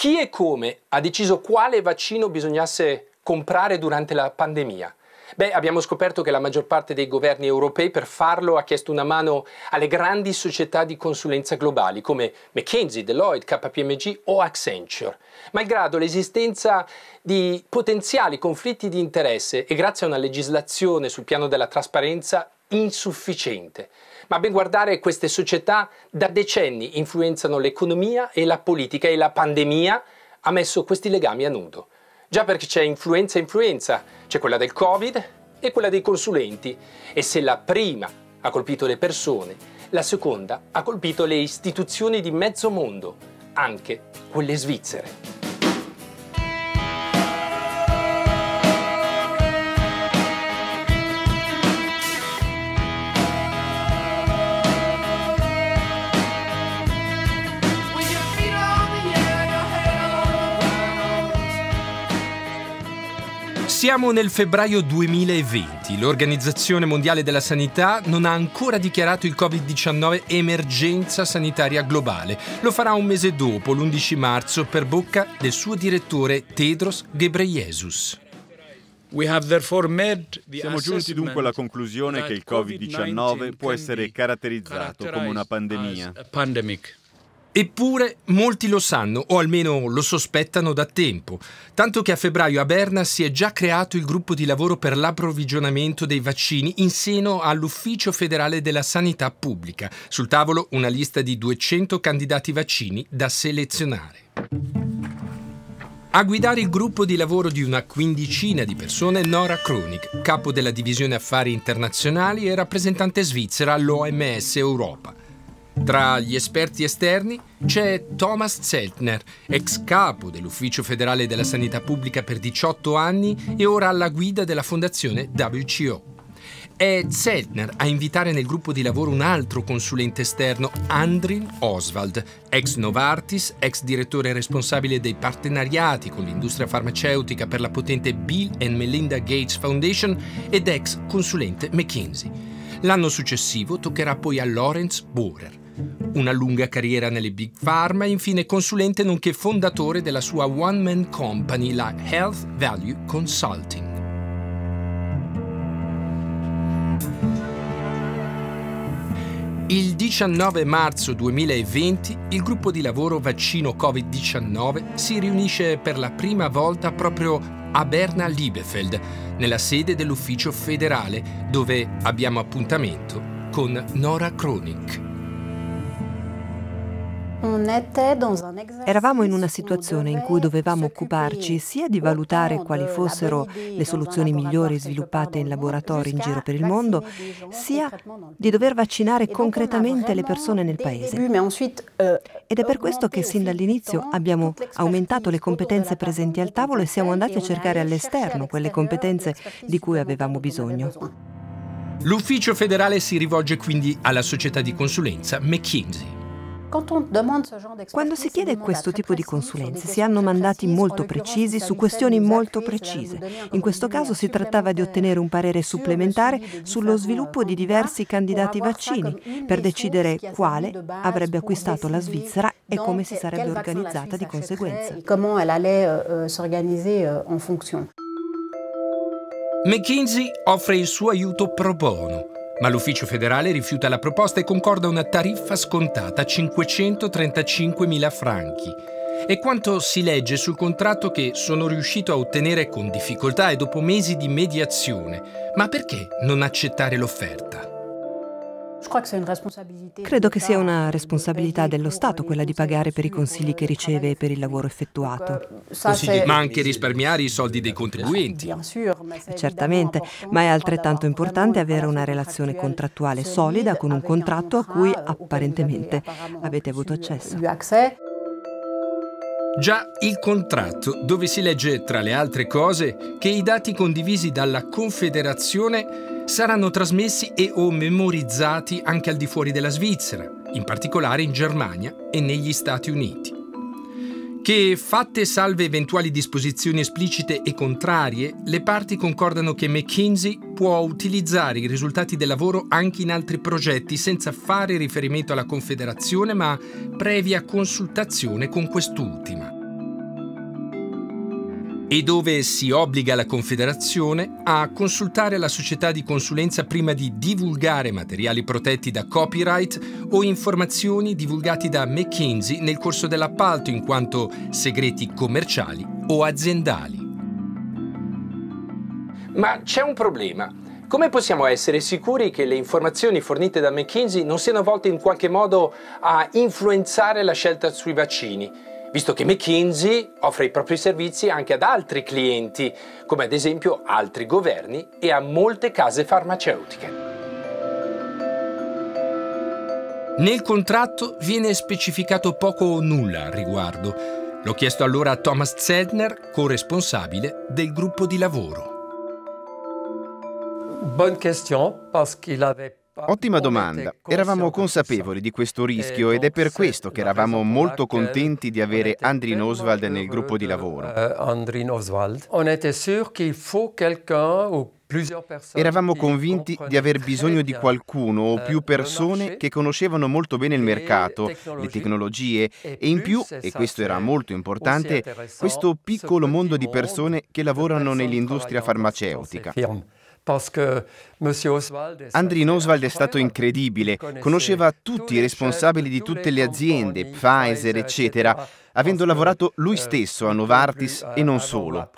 Chi e come ha deciso quale vaccino bisognasse comprare durante la pandemia? Beh, abbiamo scoperto che la maggior parte dei governi europei per farlo ha chiesto una mano alle grandi società di consulenza globali come McKinsey, Deloitte, KPMG o Accenture. Malgrado l'esistenza di potenziali conflitti di interesse e grazie a una legislazione sul piano della trasparenza insufficiente. Ma ben guardare queste società da decenni influenzano l'economia e la politica e la pandemia ha messo questi legami a nudo. Già perché c'è influenza e influenza, c'è quella del Covid e quella dei consulenti. E se la prima ha colpito le persone, la seconda ha colpito le istituzioni di mezzo mondo, anche quelle svizzere. Siamo nel febbraio 2020. L'Organizzazione Mondiale della Sanità non ha ancora dichiarato il Covid-19 emergenza sanitaria globale. Lo farà un mese dopo, l'11 marzo, per bocca del suo direttore Tedros Ghebreyesus. Siamo giunti dunque alla conclusione che il Covid-19 può essere caratterizzato come una pandemia. Eppure molti lo sanno, o almeno lo sospettano da tempo, tanto che a febbraio a Berna si è già creato il gruppo di lavoro per l'approvvigionamento dei vaccini in seno all'Ufficio federale della sanità pubblica. Sul tavolo una lista di 200 candidati vaccini da selezionare. A guidare il gruppo di lavoro di una quindicina di persone Nora Kronig, capo della divisione affari internazionali e rappresentante svizzera all'OMS Europa. Tra gli esperti esterni c'è Thomas Zeltner, ex capo dell'Ufficio federale della sanità pubblica per 18 anni e ora alla guida della fondazione WCO. È Zeltner a invitare nel gruppo di lavoro un altro consulente esterno, Andrin Oswald, ex Novartis, ex direttore responsabile dei partenariati con l'industria farmaceutica per la potente Bill and Melinda Gates Foundation ed ex consulente McKinsey. L'anno successivo toccherà poi a Lawrence Bohrer una lunga carriera nelle Big Pharma e infine consulente nonché fondatore della sua one-man company, la Health Value Consulting. Il 19 marzo 2020 il gruppo di lavoro vaccino Covid-19 si riunisce per la prima volta proprio a Berna Liebefeld, nella sede dell'ufficio federale, dove abbiamo appuntamento con Nora Kronik. Eravamo in una situazione in cui dovevamo occuparci sia di valutare quali fossero le soluzioni migliori sviluppate in laboratori in giro per il mondo, sia di dover vaccinare concretamente le persone nel paese. Euh, Ed è per questo che sin dall'inizio abbiamo aumentato le competenze presenti al tavolo e siamo andati a cercare all'esterno quelle competenze di cui avevamo bisogno. L'ufficio federale si rivolge quindi alla società di consulenza McKinsey. Quando si chiede questo tipo di consulenze si hanno mandati molto precisi su questioni molto precise. In questo caso si trattava di ottenere un parere supplementare sullo sviluppo di diversi candidati vaccini per decidere quale avrebbe acquistato la Svizzera e come si sarebbe organizzata di conseguenza. Euh, euh, McKinsey offre il suo aiuto pro bono ma l'ufficio federale rifiuta la proposta e concorda una tariffa scontata 535.000 franchi. È quanto si legge sul contratto che sono riuscito a ottenere con difficoltà e dopo mesi di mediazione. Ma perché non accettare l'offerta? Credo che sia una responsabilità dello Stato quella di pagare per i consigli che riceve e per il lavoro effettuato. Consigli, ma anche risparmiare i soldi dei contribuenti. Certamente, ma è altrettanto importante avere una relazione contrattuale solida con un contratto a cui apparentemente avete avuto accesso. Già il contratto, dove si legge, tra le altre cose, che i dati condivisi dalla Confederazione saranno trasmessi e o memorizzati anche al di fuori della Svizzera, in particolare in Germania e negli Stati Uniti. Che, fatte salve eventuali disposizioni esplicite e contrarie, le parti concordano che McKinsey può utilizzare i risultati del lavoro anche in altri progetti senza fare riferimento alla Confederazione, ma previa consultazione con quest'ultima. E dove si obbliga la Confederazione a consultare la società di consulenza prima di divulgare materiali protetti da copyright o informazioni divulgati da McKinsey nel corso dell'appalto in quanto segreti commerciali o aziendali. Ma c'è un problema. Come possiamo essere sicuri che le informazioni fornite da McKinsey non siano volte in qualche modo a influenzare la scelta sui vaccini? Visto che McKinsey offre i propri servizi anche ad altri clienti, come ad esempio altri governi e a molte case farmaceutiche. Nel contratto viene specificato poco o nulla al riguardo. L'ho chiesto allora a Thomas Zedner, corresponsabile del gruppo di lavoro. Bonne question, parce qu'il avait Ottima domanda. Eravamo consapevoli di questo rischio ed è per questo che eravamo molto contenti di avere Andrin Oswald nel gruppo di lavoro. Eravamo convinti di aver bisogno di qualcuno o più persone che conoscevano molto bene il mercato, le tecnologie e in più, e questo era molto importante, questo piccolo mondo di persone che lavorano nell'industria farmaceutica. Andrin Oswald è stato incredibile, conosceva tutti i responsabili di tutte le aziende, Pfizer, eccetera, avendo lavorato lui stesso a Novartis e non solo.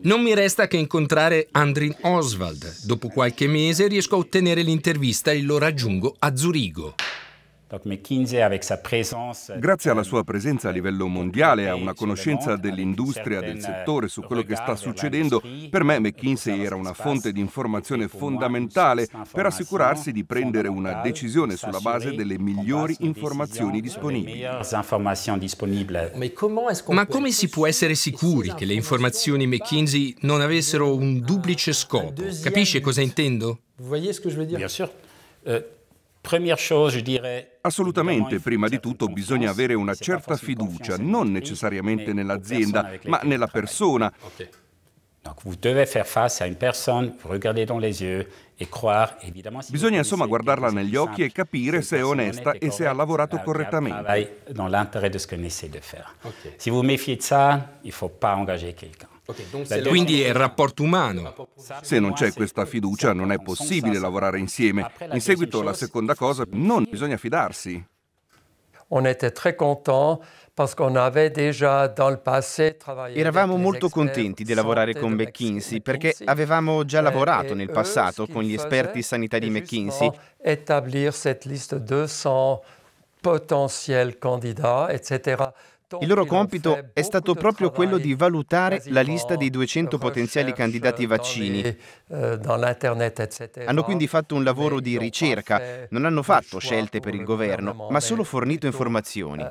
Non mi resta che incontrare Andrin Oswald. Dopo qualche mese riesco a ottenere l'intervista e lo raggiungo a Zurigo. Grazie alla sua presenza a livello mondiale, e a una conoscenza dell'industria, del settore, su quello che sta succedendo, per me McKinsey era una fonte di informazione fondamentale per assicurarsi di prendere una decisione sulla base delle migliori informazioni disponibili. Ma come si può essere sicuri che le informazioni McKinsey non avessero un duplice scopo? Capisce cosa intendo? Bien sûr. Euh, Assolutamente, prima di tutto bisogna avere una certa fiducia, non necessariamente nell'azienda, ma nella persona. Bisogna insomma guardarla negli occhi e capire se è onesta e se ha lavorato correttamente. Se vous méfiez de ça, il faut pas engager quelqu'un. Quindi è il rapporto umano. Se non c'è questa fiducia non è possibile lavorare insieme. In seguito la seconda cosa, non bisogna fidarsi. Eravamo molto contenti di lavorare con McKinsey perché avevamo già lavorato nel passato con gli esperti sanità di McKinsey. Établir cette liste de 200 potentiels candidats, etc. Il loro compito è stato proprio quello di valutare la lista dei 200 potenziali candidati vaccini. Eh, hanno quindi fatto un lavoro di ricerca, non hanno fatto scelte per il governo, ma solo fornito informazioni.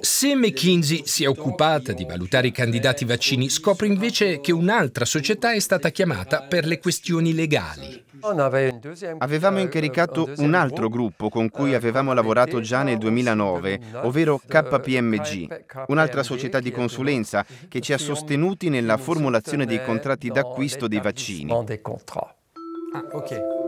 Se McKinsey si è occupata di valutare i candidati vaccini, scopre invece che un'altra società è stata chiamata per le questioni legali. Avevamo incaricato un altro gruppo con cui avevamo lavorato già nel 2009, ovvero KPMG, un'altra società di consulenza che ci ha sostenuti nella formulazione dei contratti d'acquisto dei vaccini. Ah, ok.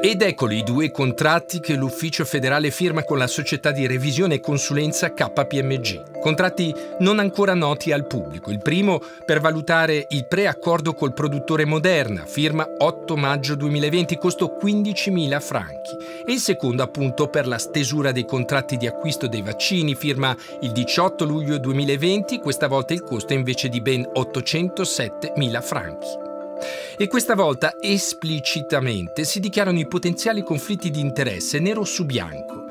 Ed eccoli i due contratti che l'Ufficio federale firma con la società di revisione e consulenza KPMG. Contratti non ancora noti al pubblico. Il primo per valutare il preaccordo col produttore Moderna, firma 8 maggio 2020, costo 15.000 franchi. E il secondo appunto per la stesura dei contratti di acquisto dei vaccini, firma il 18 luglio 2020, questa volta il costo è invece di ben 807.000 franchi. E questa volta esplicitamente si dichiarano i potenziali conflitti di interesse nero su bianco.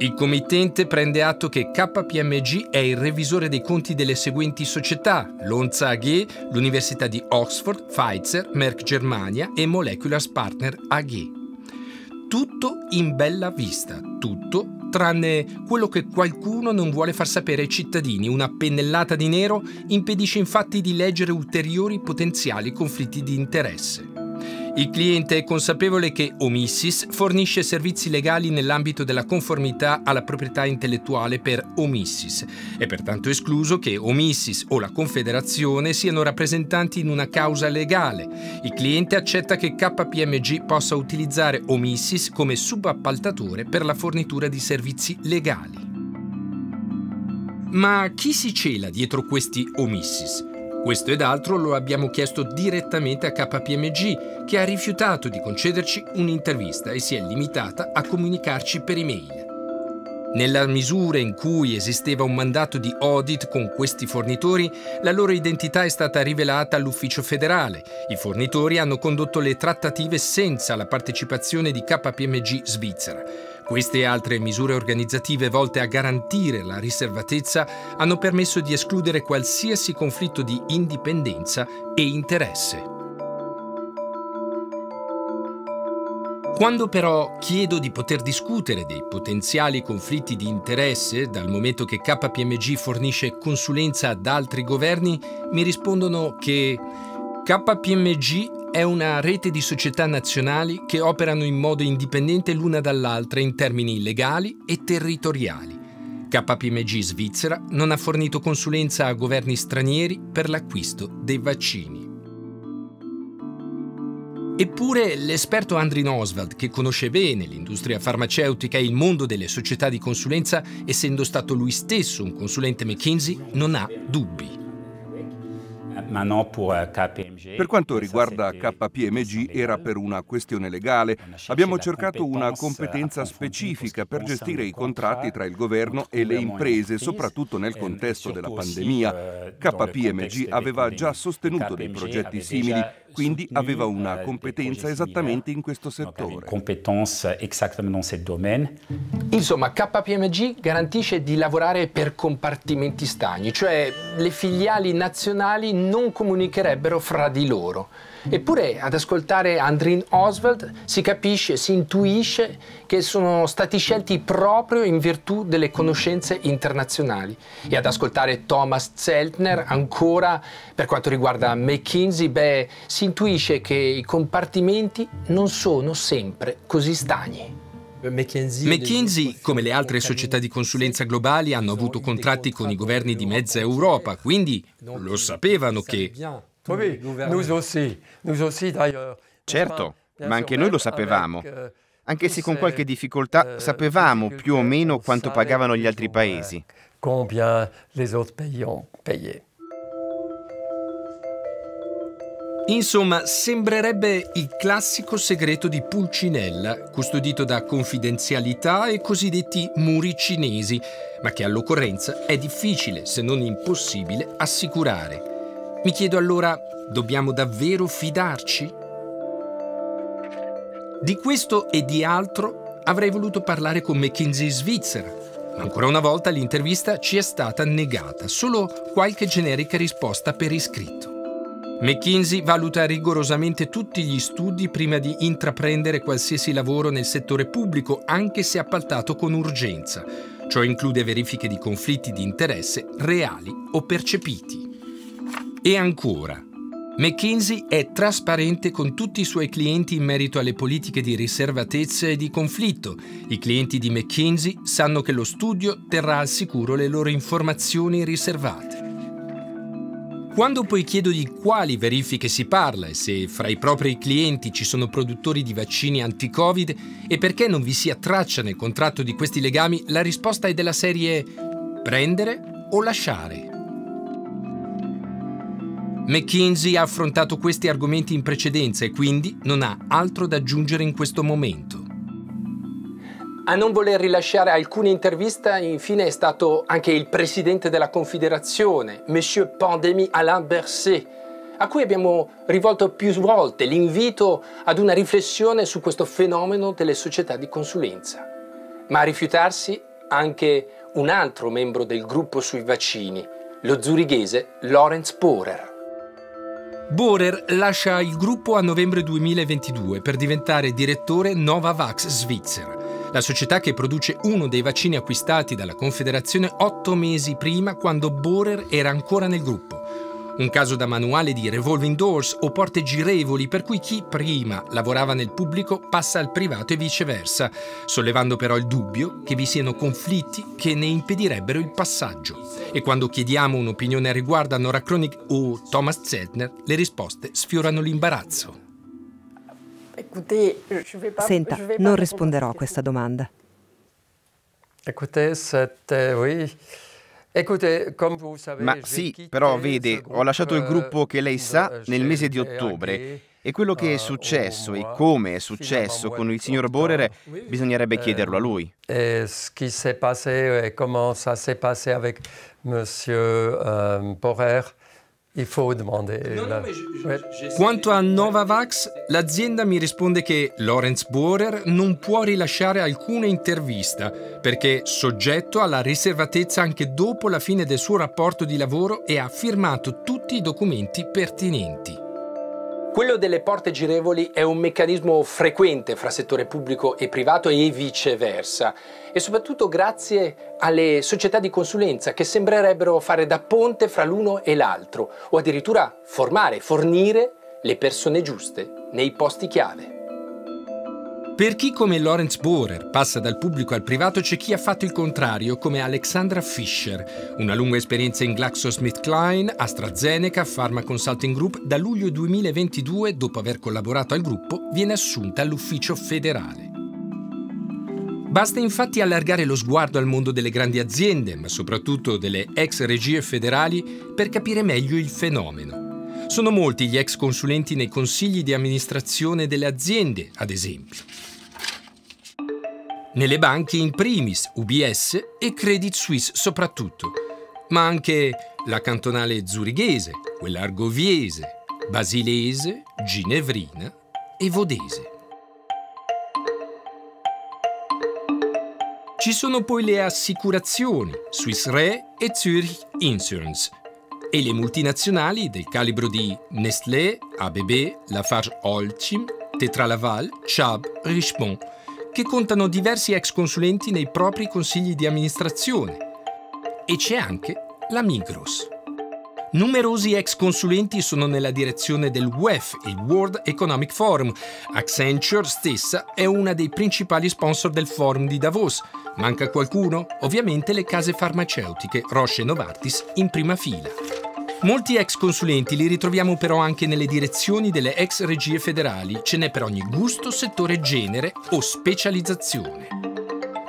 Il committente prende atto che KPMG è il revisore dei conti delle seguenti società: Lonza AG, l'Università di Oxford, Pfizer, Merck Germania e Molecular Partner AG. Tutto in bella vista, tutto tranne quello che qualcuno non vuole far sapere ai cittadini. Una pennellata di nero impedisce infatti di leggere ulteriori potenziali conflitti di interesse. Il cliente è consapevole che Omissis fornisce servizi legali nell'ambito della conformità alla proprietà intellettuale per Omissis. È pertanto escluso che Omissis o la Confederazione siano rappresentanti in una causa legale. Il cliente accetta che KPMG possa utilizzare Omissis come subappaltatore per la fornitura di servizi legali. Ma chi si cela dietro questi omissis? Questo ed altro lo abbiamo chiesto direttamente a KPMG, che ha rifiutato di concederci un'intervista e si è limitata a comunicarci per email. Nella misura in cui esisteva un mandato di audit con questi fornitori, la loro identità è stata rivelata all'ufficio federale. I fornitori hanno condotto le trattative senza la partecipazione di KPMG Svizzera. Queste e altre misure organizzative volte a garantire la riservatezza hanno permesso di escludere qualsiasi conflitto di indipendenza e interesse. Quando però chiedo di poter discutere dei potenziali conflitti di interesse, dal momento che KPMG fornisce consulenza ad altri governi, mi rispondono che KPMG è una rete di società nazionali che operano in modo indipendente l'una dall'altra in termini legali e territoriali. KPMG Svizzera non ha fornito consulenza a governi stranieri per l'acquisto dei vaccini. Eppure l'esperto Andrin Oswald, che conosce bene l'industria farmaceutica e il mondo delle società di consulenza, essendo stato lui stesso un consulente McKinsey, non ha dubbi. Per quanto riguarda KPMG era per una questione legale. Abbiamo cercato una competenza specifica per gestire i contratti tra il governo e le imprese, soprattutto nel contesto della pandemia. KPMG aveva già sostenuto dei progetti simili, quindi aveva una competenza esattamente in questo settore. Insomma, KPMG garantisce di lavorare per compartimenti stagni, cioè le filiali nazionali non comunicherebbero fra di loro. Eppure ad ascoltare Andrin Oswald si capisce, si intuisce che sono stati scelti proprio in virtù delle conoscenze internazionali. E ad ascoltare Thomas Zeltner ancora per quanto riguarda McKinsey, beh, si intuisce che i compartimenti non sono sempre così stagni. McKinsey, come le altre società di consulenza globali, hanno avuto contratti con i governi di mezza Europa, quindi lo sapevano che... Certo, ma anche noi lo sapevamo. Anche se con qualche difficoltà sapevamo più o meno quanto pagavano gli altri paesi. Combien les autres pays ont payé. Insomma, sembrerebbe il classico segreto di Pulcinella, custodito da confidenzialità e cosiddetti muri cinesi, ma che all'occorrenza è difficile, se non impossibile, assicurare. Mi chiedo allora, dobbiamo davvero fidarci? Di questo e di altro avrei voluto parlare con McKinsey Svizzera, ma ancora una volta l'intervista ci è stata negata, solo qualche generica risposta per iscritto. McKinsey valuta rigorosamente tutti gli studi prima di intraprendere qualsiasi lavoro nel settore pubblico, anche se appaltato con urgenza. Ciò include verifiche di conflitti di interesse reali o percepiti. E ancora, McKinsey è trasparente con tutti i suoi clienti in merito alle politiche di riservatezza e di conflitto. I clienti di McKinsey sanno che lo studio terrà al sicuro le loro informazioni riservate. Quando poi chiedo di quali verifiche si parla e se fra i propri clienti ci sono produttori di vaccini anti-Covid e perché non vi sia traccia nel contratto di questi legami, la risposta è della serie prendere o lasciare. McKinsey ha affrontato questi argomenti in precedenza e quindi non ha altro da aggiungere in questo momento. A non voler rilasciare alcune interviste, infine, è stato anche il presidente della Confederazione, Monsieur Pandémie Alain Berset, a cui abbiamo rivolto più volte l'invito ad una riflessione su questo fenomeno delle società di consulenza. Ma a rifiutarsi anche un altro membro del gruppo sui vaccini, lo zurighese Lorenz Bohrer. Bohrer lascia il gruppo a novembre 2022 per diventare direttore Novavax Svizzera la società che produce uno dei vaccini acquistati dalla Confederazione otto mesi prima quando Bohrer era ancora nel gruppo. Un caso da manuale di revolving doors o porte girevoli per cui chi prima lavorava nel pubblico passa al privato e viceversa, sollevando però il dubbio che vi siano conflitti che ne impedirebbero il passaggio. E quando chiediamo un'opinione a riguardo a Nora Kronig o Thomas Zeltner, le risposte sfiorano l'imbarazzo. Senta, non risponderò a questa domanda. Écoutez, c'était, oui, Ma sì, però vede, ho lasciato il gruppo che lei sa nel mese di ottobre. e quello che è successo e come è successo con il signor Borer bisognerebbe chiederlo a lui. E ce qui s'est passé et comment ça s'est passé avec monsieur euh, Borer quanto a Novavax, l'azienda mi risponde che Lawrence Borer non può rilasciare alcuna intervista perché soggetto alla riservatezza anche dopo la fine del suo rapporto di lavoro e ha firmato tutti i documenti pertinenti. Quello delle porte girevoli è un meccanismo frequente fra settore pubblico e privato e viceversa, e soprattutto grazie alle società di consulenza che sembrerebbero fare da ponte fra l'uno e l'altro, o addirittura formare, fornire le persone giuste nei posti chiave. Per chi come Lawrence Borer passa dal pubblico al privato c'è chi ha fatto il contrario, come Alexandra Fischer, una lunga esperienza in GlaxoSmithKline, AstraZeneca, Pharma Consulting Group. Da luglio 2022, dopo aver collaborato al gruppo, viene assunta all'ufficio federale. Basta infatti allargare lo sguardo al mondo delle grandi aziende, ma soprattutto delle ex regie federali, per capire meglio il fenomeno. Sono molti gli ex consulenti nei consigli di amministrazione delle aziende, ad esempio nelle banche in primis UBS e Credit Suisse soprattutto, ma anche la cantonale zurighese, quella argoviese, basilese, ginevrina e vodese. Ci sono poi le assicurazioni, Swiss Re e Zurich Insurance, e le multinazionali del calibro di Nestlé, ABB, Lafarge Holcim, Tetra Laval, Chubb, Richemont, che contano diversi ex consulenti nei propri consigli di amministrazione. E c'è anche la Migros. Numerosi ex consulenti sono nella direzione del WEF, il World Economic Forum. Accenture stessa è una dei principali sponsor del forum di Davos. Manca qualcuno? Ovviamente le case farmaceutiche, Roche e Novartis in prima fila. Molti ex consulenti li ritroviamo però anche nelle direzioni delle ex regie federali, ce n'è per ogni gusto, settore, genere o specializzazione.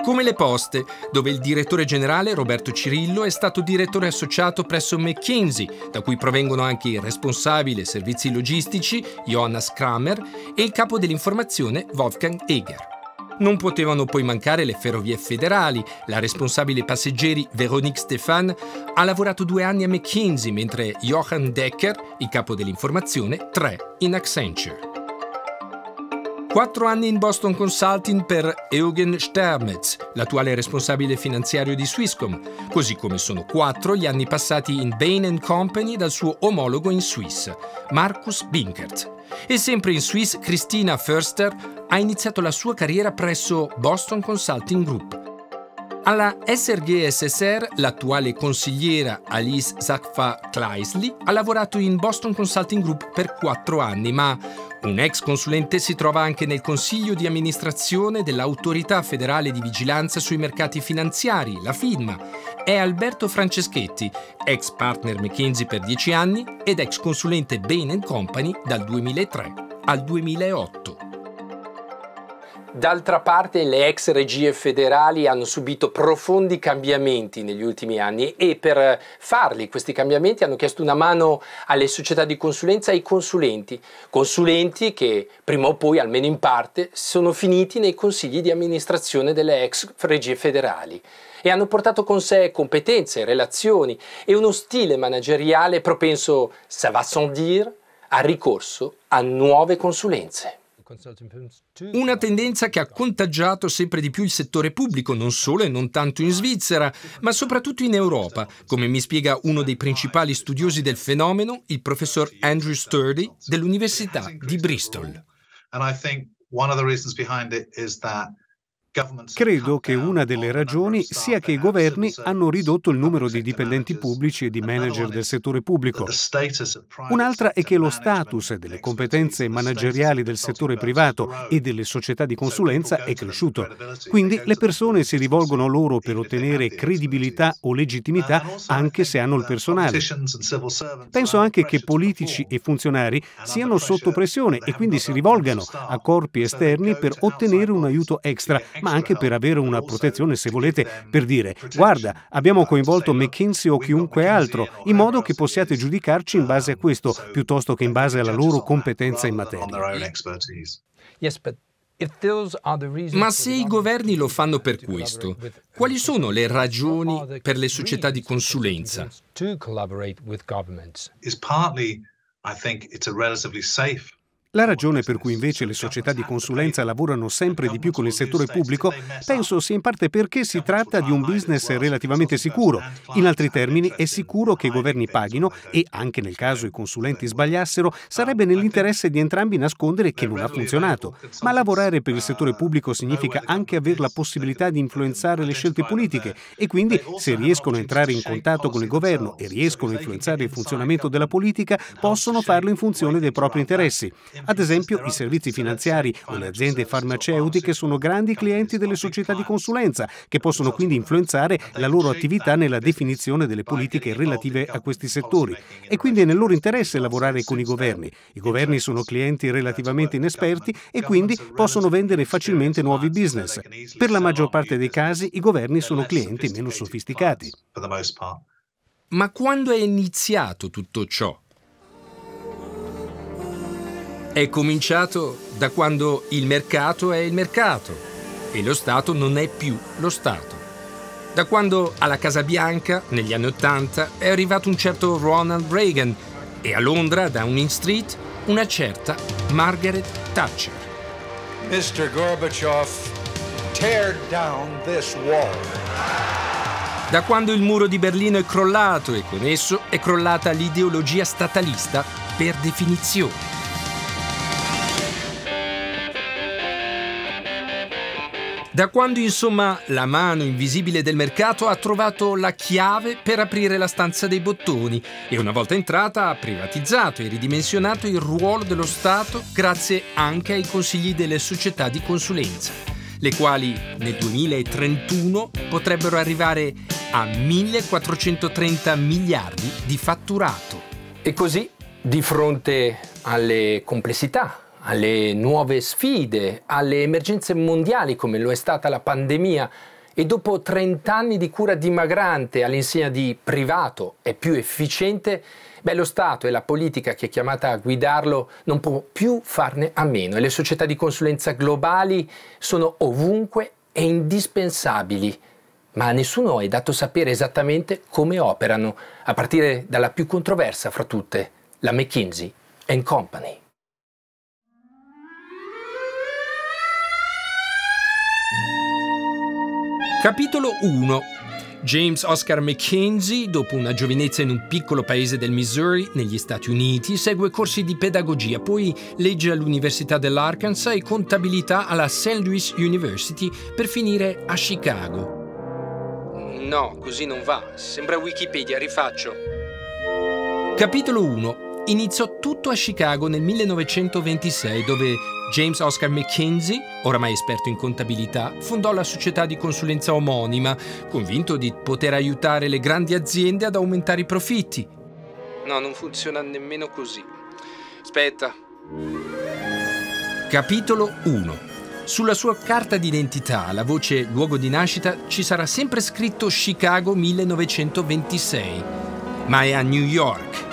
Come le poste, dove il direttore generale Roberto Cirillo è stato direttore associato presso McKinsey, da cui provengono anche il responsabile servizi logistici Johannes Kramer e il capo dell'informazione Wolfgang Eger. Non potevano poi mancare le ferrovie federali. La responsabile passeggeri Veronique Stefan ha lavorato due anni a McKinsey, mentre Johan Decker, il capo dell'informazione, tre in Accenture. Quattro anni in Boston Consulting per Eugen Stermetz, l'attuale responsabile finanziario di Swisscom, così come sono quattro gli anni passati in Bain Company dal suo omologo in Swiss, Markus Binkert. E sempre in Swiss, Christina Förster ha iniziato la sua carriera presso Boston Consulting Group. Alla SRG SSR, l'attuale consigliera Alice Zakfa Kleisli ha lavorato in Boston Consulting Group per quattro anni, ma un ex consulente si trova anche nel consiglio di amministrazione dell'Autorità federale di vigilanza sui mercati finanziari, la FINMA. È Alberto Franceschetti, ex partner McKinsey per dieci anni ed ex consulente Bain Company dal 2003 al 2008. D'altra parte le ex regie federali hanno subito profondi cambiamenti negli ultimi anni e per farli questi cambiamenti hanno chiesto una mano alle società di consulenza e ai consulenti, consulenti che prima o poi, almeno in parte, sono finiti nei consigli di amministrazione delle ex regie federali e hanno portato con sé competenze, relazioni e uno stile manageriale propenso, ça va sans dire, al ricorso a nuove consulenze. Una tendenza che ha contagiato sempre di più il settore pubblico, non solo e non tanto in Svizzera, ma soprattutto in Europa, come mi spiega uno dei principali studiosi del fenomeno, il professor Andrew Sturdy dell'Università di Bristol. And I think one of the reasons behind it is that Credo che una delle ragioni sia che i governi hanno ridotto il numero di dipendenti pubblici e di manager del settore pubblico. Un'altra è che lo status delle competenze manageriali del settore privato e delle società di consulenza è cresciuto. Quindi le persone si rivolgono a loro per ottenere credibilità o legittimità anche se hanno il personale. Penso anche che politici e funzionari siano sotto pressione e quindi si rivolgano a corpi esterni per ottenere un aiuto extra ma anche per avere una protezione, se volete, per dire guarda, abbiamo coinvolto McKinsey o chiunque altro, in modo che possiate giudicarci in base a questo, piuttosto che in base alla loro competenza in materia. Ma se i governi lo fanno per questo, quali sono le ragioni per le società di consulenza? La ragione per cui invece le società di consulenza lavorano sempre di più con il settore pubblico penso sia in parte perché si tratta di un business relativamente sicuro. In altri termini, è sicuro che i governi paghino e, anche nel caso i consulenti sbagliassero, sarebbe nell'interesse di entrambi nascondere che non ha funzionato. Ma lavorare per il settore pubblico significa anche avere la possibilità di influenzare le scelte politiche e quindi se riescono a entrare in contatto con il governo e riescono a influenzare il funzionamento della politica, possono farlo in funzione dei propri interessi. Ad esempio, i servizi finanziari o le aziende farmaceutiche sono grandi clienti delle società di consulenza, che possono quindi influenzare la loro attività nella definizione delle politiche relative a questi settori. E quindi è nel loro interesse lavorare con i governi. I governi sono clienti relativamente inesperti e quindi possono vendere facilmente nuovi business. Per la maggior parte dei casi i governi sono clienti meno sofisticati. Ma quando è iniziato tutto ciò? È cominciato da quando il mercato è il mercato e lo Stato non è più lo Stato. Da quando alla Casa Bianca, negli anni Ottanta, è arrivato un certo Ronald Reagan e a Londra, da Downing Street, una certa Margaret Thatcher. Mr. Gorbachev, tear down this wall. Da quando il muro di Berlino è crollato e con esso è crollata l'ideologia statalista per definizione. Da quando insomma la mano invisibile del mercato ha trovato la chiave per aprire la stanza dei bottoni e una volta entrata ha privatizzato e ridimensionato il ruolo dello Stato grazie anche ai consigli delle società di consulenza, le quali nel 2031 potrebbero arrivare a 1430 miliardi di fatturato. E così, di fronte alle complessità alle nuove sfide, alle emergenze mondiali come lo è stata la pandemia. E dopo 30 anni di cura dimagrante all'insegna di privato è più efficiente, beh, lo Stato e la politica che è chiamata a guidarlo non può più farne a meno. E le società di consulenza globali sono ovunque e indispensabili, ma nessuno è dato sapere esattamente come operano, a partire dalla più controversa fra tutte, la McKinsey Company. Capitolo 1 James Oscar McKenzie, dopo una giovinezza in un piccolo paese del Missouri, negli Stati Uniti, segue corsi di pedagogia, poi legge all'Università dell'Arkansas e contabilità alla St. Louis University per finire a Chicago. No, così non va. Sembra Wikipedia, rifaccio. Capitolo 1 Iniziò tutto a Chicago nel 1926 dove James Oscar McKenzie, oramai esperto in contabilità, fondò la società di consulenza omonima, convinto di poter aiutare le grandi aziende ad aumentare i profitti. No, non funziona nemmeno così. Aspetta. Capitolo 1 sulla sua carta d'identità, la voce luogo di nascita, ci sarà sempre scritto Chicago 1926, ma è a New York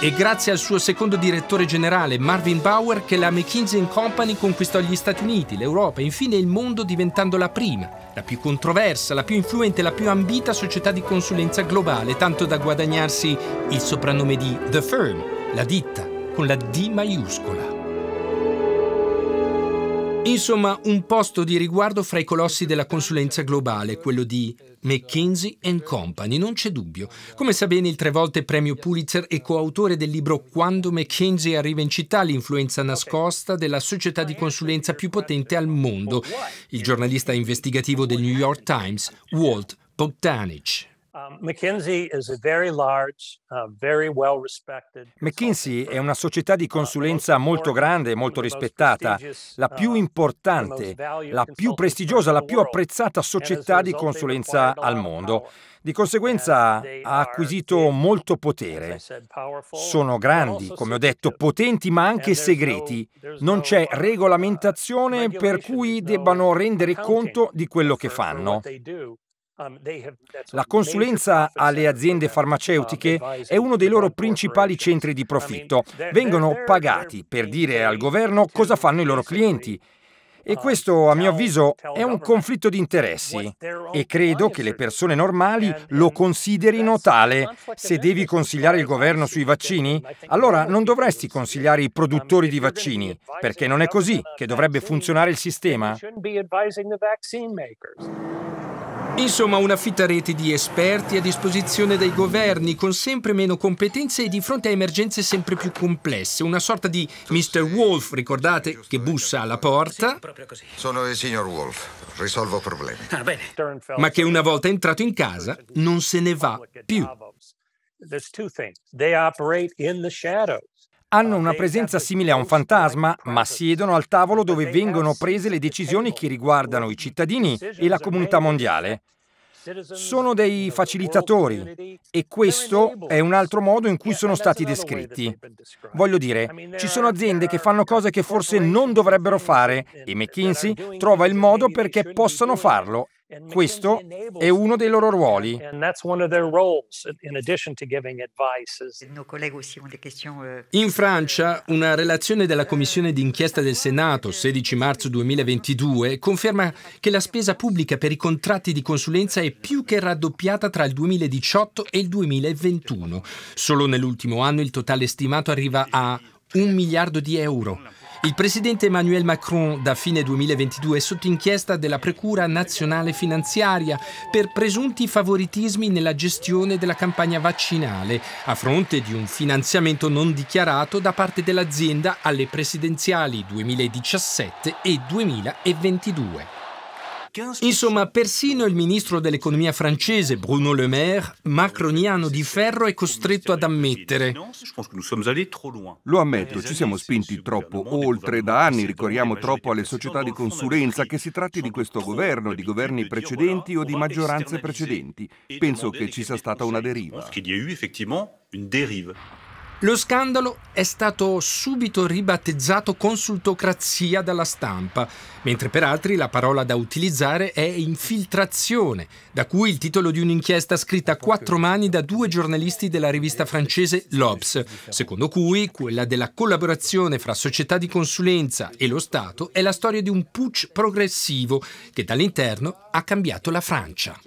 è grazie al suo secondo direttore generale, Marvin Bauer, che la McKinsey Company conquistò gli Stati Uniti, l'Europa e infine il mondo diventando la prima, la più controversa, la più influente, la più ambita società di consulenza globale, tanto da guadagnarsi il soprannome di The Firm, la ditta, con la D maiuscola. Insomma, un posto di riguardo fra i colossi della consulenza globale, quello di McKinsey Company, non c'è dubbio. Come sa bene il tre volte premio Pulitzer e coautore del libro Quando McKinsey arriva in città, l'influenza nascosta della società di consulenza più potente al mondo, il giornalista investigativo del New York Times, Walt Bogdanich. Um, McKinsey uh, è una società di uh, consulenza molto grande e molto rispettata, la più uh, importante, la più prestigiosa, la più apprezzata società di consulenza al mondo. Di conseguenza ha acquisito molto potere. Sono grandi, come ho detto, potenti ma anche segreti. Non c'è regolamentazione per cui debbano rendere conto di quello che fanno. Um, La consulenza alle aziende farmaceutiche è uno dei loro principali centri di profitto. Vengono pagati per dire al governo cosa fanno i loro clienti. E uh, questo, a mio avviso, è un conflitto di interessi. E credo che le persone normali lo considerino tale. Se devi consigliare il governo sui vaccini, allora non dovresti consigliare i produttori di vaccini, perché non è così che dovrebbe funzionare il sistema. Insomma, una fitta rete di esperti a disposizione dei governi con sempre meno competenze e di fronte a emergenze sempre più complesse. Una sorta di Mr. Wolf, ricordate, che bussa alla porta. Sono il signor Wolf, risolvo problemi. Ah, bene. Ma che una volta entrato in casa non se ne va più. Hanno una presenza simile a un fantasma, ma siedono al tavolo dove vengono prese le decisioni che riguardano i cittadini e la comunità mondiale. Sono dei facilitatori e questo è un altro modo in cui sono stati descritti. Voglio dire, ci sono aziende che fanno cose che forse non dovrebbero fare e McKinsey trova il modo perché possano farlo questo è uno dei loro ruoli. In Francia, una relazione della Commissione d'inchiesta del Senato, 16 marzo 2022, conferma che la spesa pubblica per i contratti di consulenza è più che raddoppiata tra il 2018 e il 2021. Solo nell'ultimo anno il totale stimato arriva a un miliardo di euro. Il presidente Emmanuel Macron da fine 2022 è sotto inchiesta della Procura nazionale finanziaria per presunti favoritismi nella gestione della campagna vaccinale a fronte di un finanziamento non dichiarato da parte dell'azienda alle presidenziali 2017 e 2022. Insomma, persino il ministro dell'economia francese, Bruno Le Maire, macroniano di ferro, è costretto ad ammettere. Lo ammetto, ci siamo spinti troppo oltre. Da anni ricorriamo troppo alle società di consulenza, che si tratti di questo governo, di governi precedenti o di maggioranze precedenti. Penso che ci sia stata una deriva. Lo scandalo è stato subito ribattezzato consultocrazia dalla stampa, mentre per altri la parola da utilizzare è infiltrazione, da cui il titolo di un'inchiesta scritta a quattro mani da due giornalisti della rivista francese L'Obs, secondo cui quella della collaborazione fra società di consulenza e lo Stato è la storia di un putsch progressivo che dall'interno ha cambiato la Francia.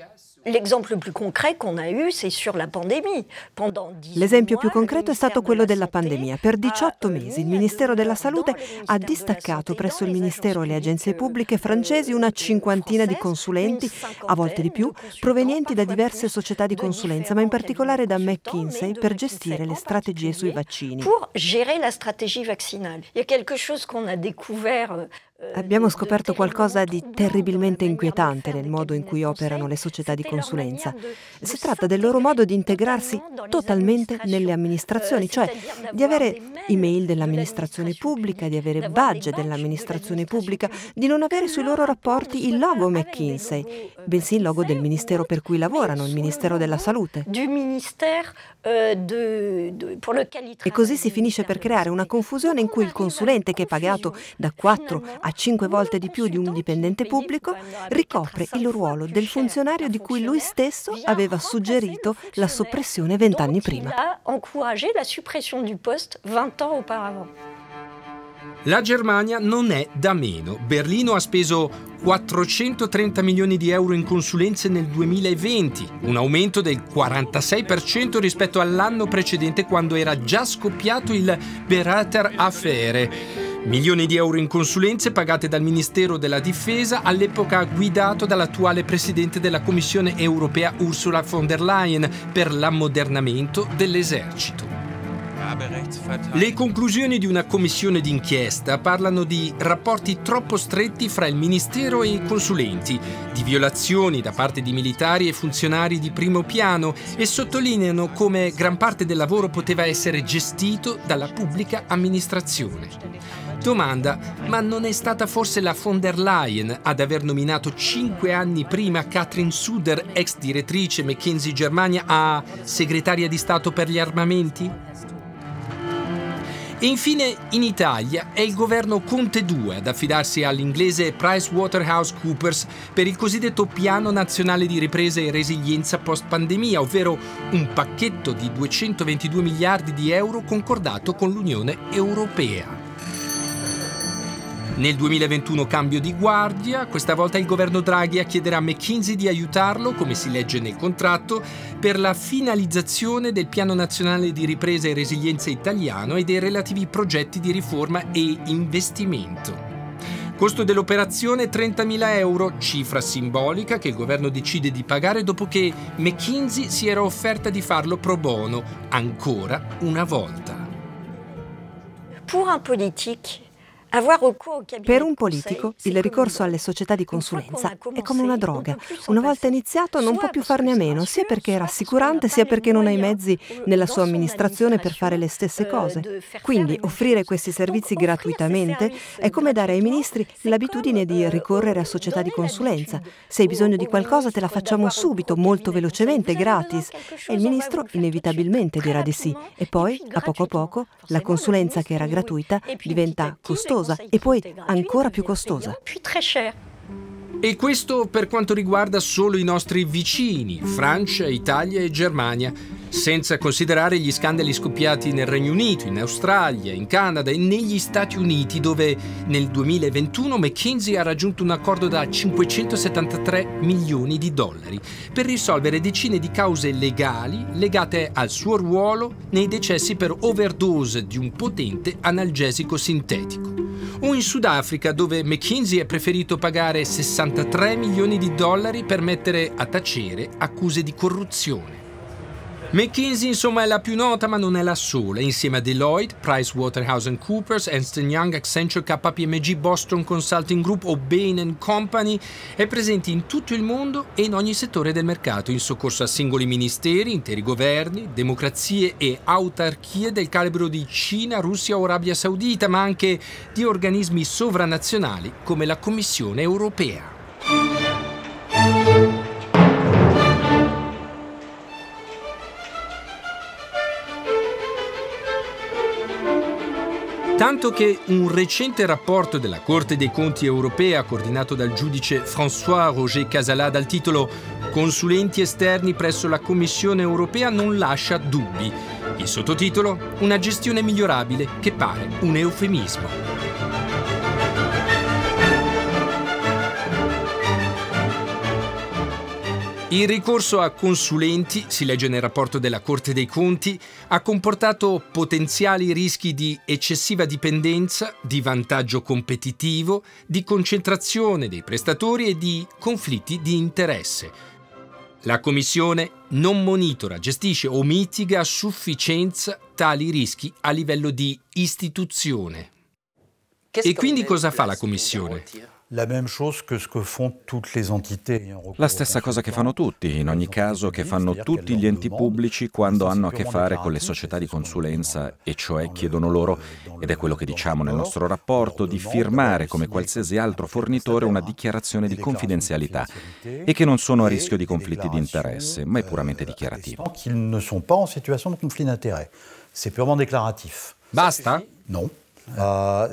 L'esempio più concreto è stato quello della pandemia. Per 18 mesi il Ministero della Salute ha distaccato presso il Ministero e le agenzie pubbliche francesi una cinquantina di consulenti, a volte di più, provenienti da diverse società di consulenza, ma in particolare da McKinsey per gestire le strategie sui vaccini. Pour gérer la stratégie vaccinale. Il y a quelque chose qu'on a découvert Abbiamo scoperto qualcosa di terribilmente inquietante nel modo in cui operano le società di consulenza. Si tratta del loro modo di integrarsi totalmente nelle amministrazioni, cioè di avere email dell'amministrazione pubblica, di avere badge dell'amministrazione pubblica, di non avere sui loro rapporti il logo McKinsey, bensì il logo del ministero per cui lavorano, il Ministero della Salute. E così si finisce per creare una confusione in cui il consulente che è pagato da 4 a 5 volte di più di un dipendente pubblico ricopre il ruolo del funzionario di cui lui stesso aveva suggerito la soppressione vent'anni prima. La Germania non è da meno. Berlino ha speso 430 milioni di euro in consulenze nel 2020, un aumento del 46% rispetto all'anno precedente quando era già scoppiato il Berater Affäre. Milioni di euro in consulenze pagate dal Ministero della Difesa, all'epoca guidato dall'attuale Presidente della Commissione europea Ursula von der Leyen per l'ammodernamento dell'esercito. Le conclusioni di una commissione d'inchiesta parlano di rapporti troppo stretti fra il Ministero e i consulenti, di violazioni da parte di militari e funzionari di primo piano e sottolineano come gran parte del lavoro poteva essere gestito dalla pubblica amministrazione. Domanda, ma non è stata forse la von der Leyen ad aver nominato cinque anni prima Katrin Suder, ex direttrice McKinsey Germania, a segretaria di Stato per gli armamenti? E infine in Italia è il governo Conte 2 ad affidarsi all'inglese PricewaterhouseCoopers per il cosiddetto Piano Nazionale di Ripresa e Resilienza post-pandemia, ovvero un pacchetto di 222 miliardi di euro concordato con l'Unione Europea. Nel 2021 cambio di guardia, questa volta il governo Draghi chiederà a McKinsey di aiutarlo, come si legge nel contratto, per la finalizzazione del Piano Nazionale di Ripresa e Resilienza italiano e dei relativi progetti di riforma e investimento. Costo dell'operazione 30.000 euro, cifra simbolica che il governo decide di pagare dopo che McKinsey si era offerta di farlo pro bono, ancora una volta. Pour un politique, per un politico il ricorso alle società di consulenza è come una droga. Una volta iniziato non può più farne a meno, sia perché è rassicurante, sia perché non ha i mezzi nella sua amministrazione per fare le stesse euh, cose. Quindi offrire questi servizi gratuitamente è come dare ai ministri l'abitudine di euh, ricorrere a società di consulenza. Se hai bisogno di qualcosa te la facciamo subito, molto velocemente, gratis. E il ministro inevitabilmente dirà di sì. E poi, a poco a poco, la consulenza che era gratuita diventa costosa costosa e poi ancora più costosa. E questo per quanto riguarda solo i nostri vicini, Francia, Italia e Germania, senza considerare gli scandali scoppiati nel Regno Unito, in Australia, in Canada e negli Stati Uniti, dove nel 2021 McKinsey ha raggiunto un accordo da 573 milioni di dollari per risolvere decine di cause legali legate al suo ruolo nei decessi per overdose di un potente analgesico sintetico. O in Sudafrica dove McKinsey ha preferito pagare 63 milioni di dollari per mettere a tacere accuse di corruzione. McKinsey insomma è la più nota ma non è la sola, insieme a Deloitte, PricewaterhouseCoopers, Ernst Young, Accenture, KPMG, Boston Consulting Group o Bain Company, è presente in tutto il mondo e in ogni settore del mercato, in soccorso a singoli ministeri, interi governi, democrazie e autarchie del calibro di Cina, Russia o Arabia Saudita, ma anche di organismi sovranazionali come la Commissione europea. Tanto che un recente rapporto della Corte dei Conti europea, coordinato dal giudice François Roger Casalat dal titolo Consulenti esterni presso la Commissione europea, non lascia dubbi. Il sottotitolo Una gestione migliorabile che pare un eufemismo. Il ricorso a consulenti, si legge nel rapporto della Corte dei Conti, ha comportato potenziali rischi di eccessiva dipendenza, di vantaggio competitivo, di concentrazione dei prestatori e di conflitti di interesse. La Commissione non monitora, gestisce o mitiga a sufficienza tali rischi a livello di istituzione. E quindi cosa fa la Commissione? La stessa cosa che fanno tutti, in ogni caso che fanno tutti gli enti pubblici quando hanno a che fare con le società di consulenza, e cioè chiedono loro, ed è quello che diciamo nel nostro rapporto, di firmare come qualsiasi altro fornitore una dichiarazione di confidenzialità e che non sono a rischio di conflitti di interesse, ma è puramente dichiarativo. Basta? No. Uh,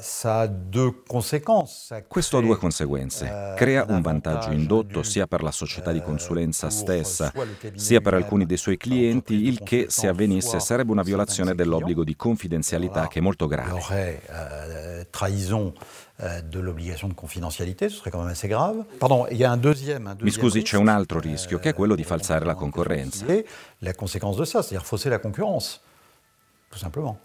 Questo ha due conseguenze. Eh, Crea un vantaggio indotto sia per la società di consulenza stessa, sia per alcuni dei suoi clienti, il che, se avvenisse, sarebbe una violazione dell'obbligo di confidenzialità che è molto grave. Euh, euh, de l'obligation de confidentialité, ce serait quand même assez grave. Pardon, il y a un deuxième, un deuxième Mi scusi, c'è un altro rischio, che è quello di falsare la concorrenza. La conséquence de ça, c'est-à-dire fausser la concurrence, tout simplement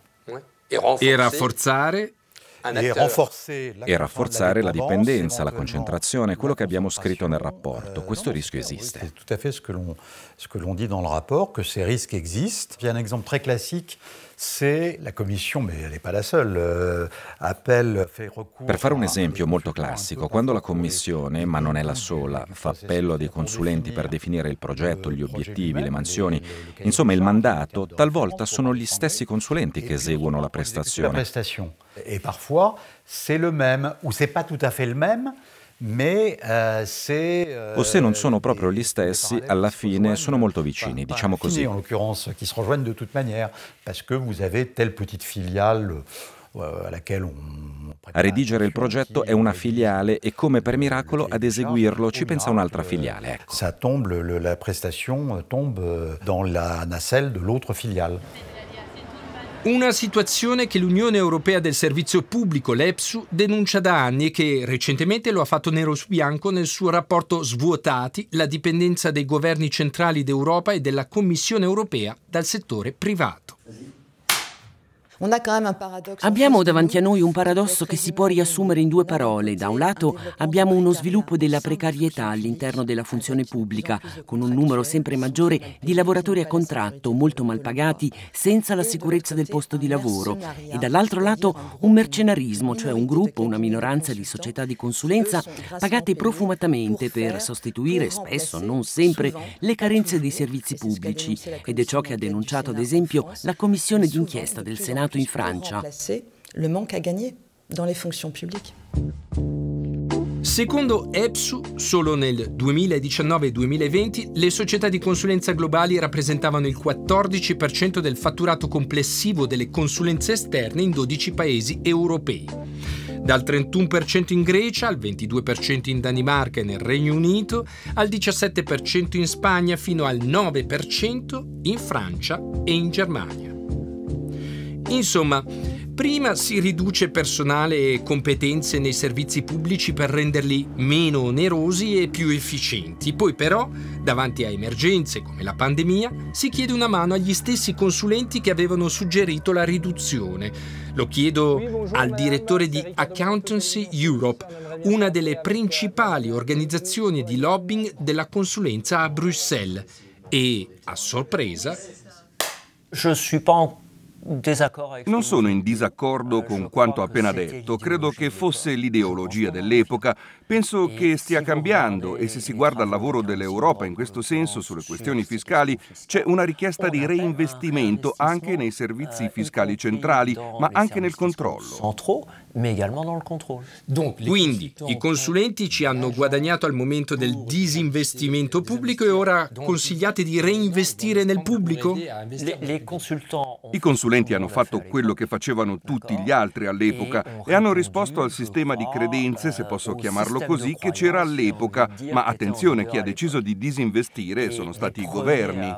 e rafforzare e rafforzare la dipendenza, la concentrazione, quello che abbiamo scritto nel rapporto. Questo rischio esiste. C'est tout à fait ce que l'on ce que l'on dit dans le rapport que ces risques existent. Il y a un exemple très classique se la Commission, mais elle n'est pas la seule, euh, appelle, fait recours... Per fare un esempio molto classico, quando la Commissione, ma non è la sola, fa appello a dei consulenti per definire il progetto, gli obiettivi, le mansioni, insomma il mandato, talvolta sono gli stessi consulenti che eseguono la prestazione. La prestazione. E parfois c'est le même, ou c'est pas tout à fait le même, euh, o se non sono proprio gli stessi, alla fine sono molto vicini, diciamo così. In l'occurrence, qui se rejoignent de toute manière, parce que vous avez telle petite filiale euh, a redigere il progetto è una filiale e come per miracolo ad eseguirlo ci pensa un'altra filiale. Ecco. Ça tombe, la prestation tombe dans la nacelle de l'autre filiale. Una situazione che l'Unione Europea del Servizio Pubblico, l'EPSU, denuncia da anni e che recentemente lo ha fatto nero su bianco nel suo rapporto Svuotati, la dipendenza dei governi centrali d'Europa e della Commissione Europea dal settore privato. Abbiamo davanti a noi un paradosso che si può riassumere in due parole. Da un lato abbiamo uno sviluppo della precarietà all'interno della funzione pubblica, con un numero sempre maggiore di lavoratori a contratto, molto mal pagati, senza la sicurezza del posto di lavoro. E dall'altro lato un mercenarismo, cioè un gruppo, una minoranza di società di consulenza pagate profumatamente per sostituire, spesso, non sempre, le carenze dei servizi pubblici. Ed è ciò che ha denunciato, ad esempio, la commissione d'inchiesta del Senato in Francia. Le manque à gagner dans les fonctions publiques. Secondo EPSU, solo nel 2019-2020 le società di consulenza globali rappresentavano il 14% del fatturato complessivo delle consulenze esterne in 12 paesi europei. Dal 31% in Grecia al 22% in Danimarca e nel Regno Unito, al 17% in Spagna fino al 9% in Francia e in Germania. Insomma, prima si riduce personale e competenze nei servizi pubblici per renderli meno onerosi e più efficienti, poi però, davanti a emergenze come la pandemia, si chiede una mano agli stessi consulenti che avevano suggerito la riduzione. Lo chiedo al direttore di Accountancy Europe, una delle principali organizzazioni di lobbying della consulenza a Bruxelles. E, a sorpresa... Je suis pas non sono in disaccordo con quanto appena detto, credo che fosse l'ideologia dell'epoca. Penso che stia cambiando e se si guarda al lavoro dell'Europa in questo senso sulle questioni fiscali c'è una richiesta di reinvestimento anche nei servizi fiscali centrali, ma anche nel controllo. Quindi i consulenti ci hanno guadagnato al momento del disinvestimento pubblico e ora consigliate di reinvestire nel pubblico? I consulenti hanno fatto quello che facevano tutti gli altri all'epoca e hanno risposto al sistema di credenze, se posso chiamarlo così, che c'era all'epoca. Ma attenzione, chi ha deciso di disinvestire sono stati i governi.